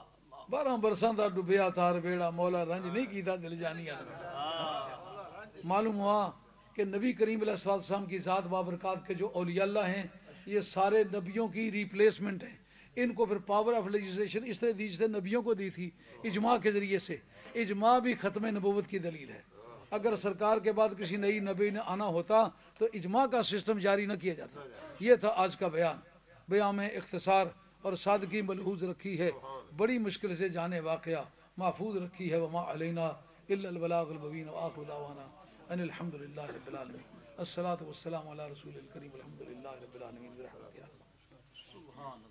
بارہ برساں دا ڈبیا تھار بیڑا مولا رنج نہیں کیتا دل جانیا معلوم ہوا کہ نبی کریم علیہ والسلام کی ذات بابرکات کے جو اولیاء اللہ ہیں یہ سارے نبیوں کی ریپلیسمنٹ ہیں۔ ان کو پھر پاور آف لیجسلیشن اس طرح دی جس طرح نبیوں کو دی تھی، اجماع کے ذریعے سے۔ اجماع بھی ختم نبوت کی دلیل ہے۔ اگر سرکار کے بعد کسی نئی نبی نے آنا ہوتا تو اجماع کا سسٹم جاری نہ کیا جاتا۔ یہ تھا آج کا بیان۔ بیان میں اختصار اور سادگی ملحوظ رکھی ہے۔ بڑی مشکل سے جانے واقعہ محفوظ رکھی ہے۔ وما علینا الا البلاغ المبین۔ وآخر دعوانا ان الحمد للہ رب العالمین۔ الصلاة والسلام علی رسول الکریم۔ الحمد للہ رب العالمین۔ برحمتک سبحان اللہ۔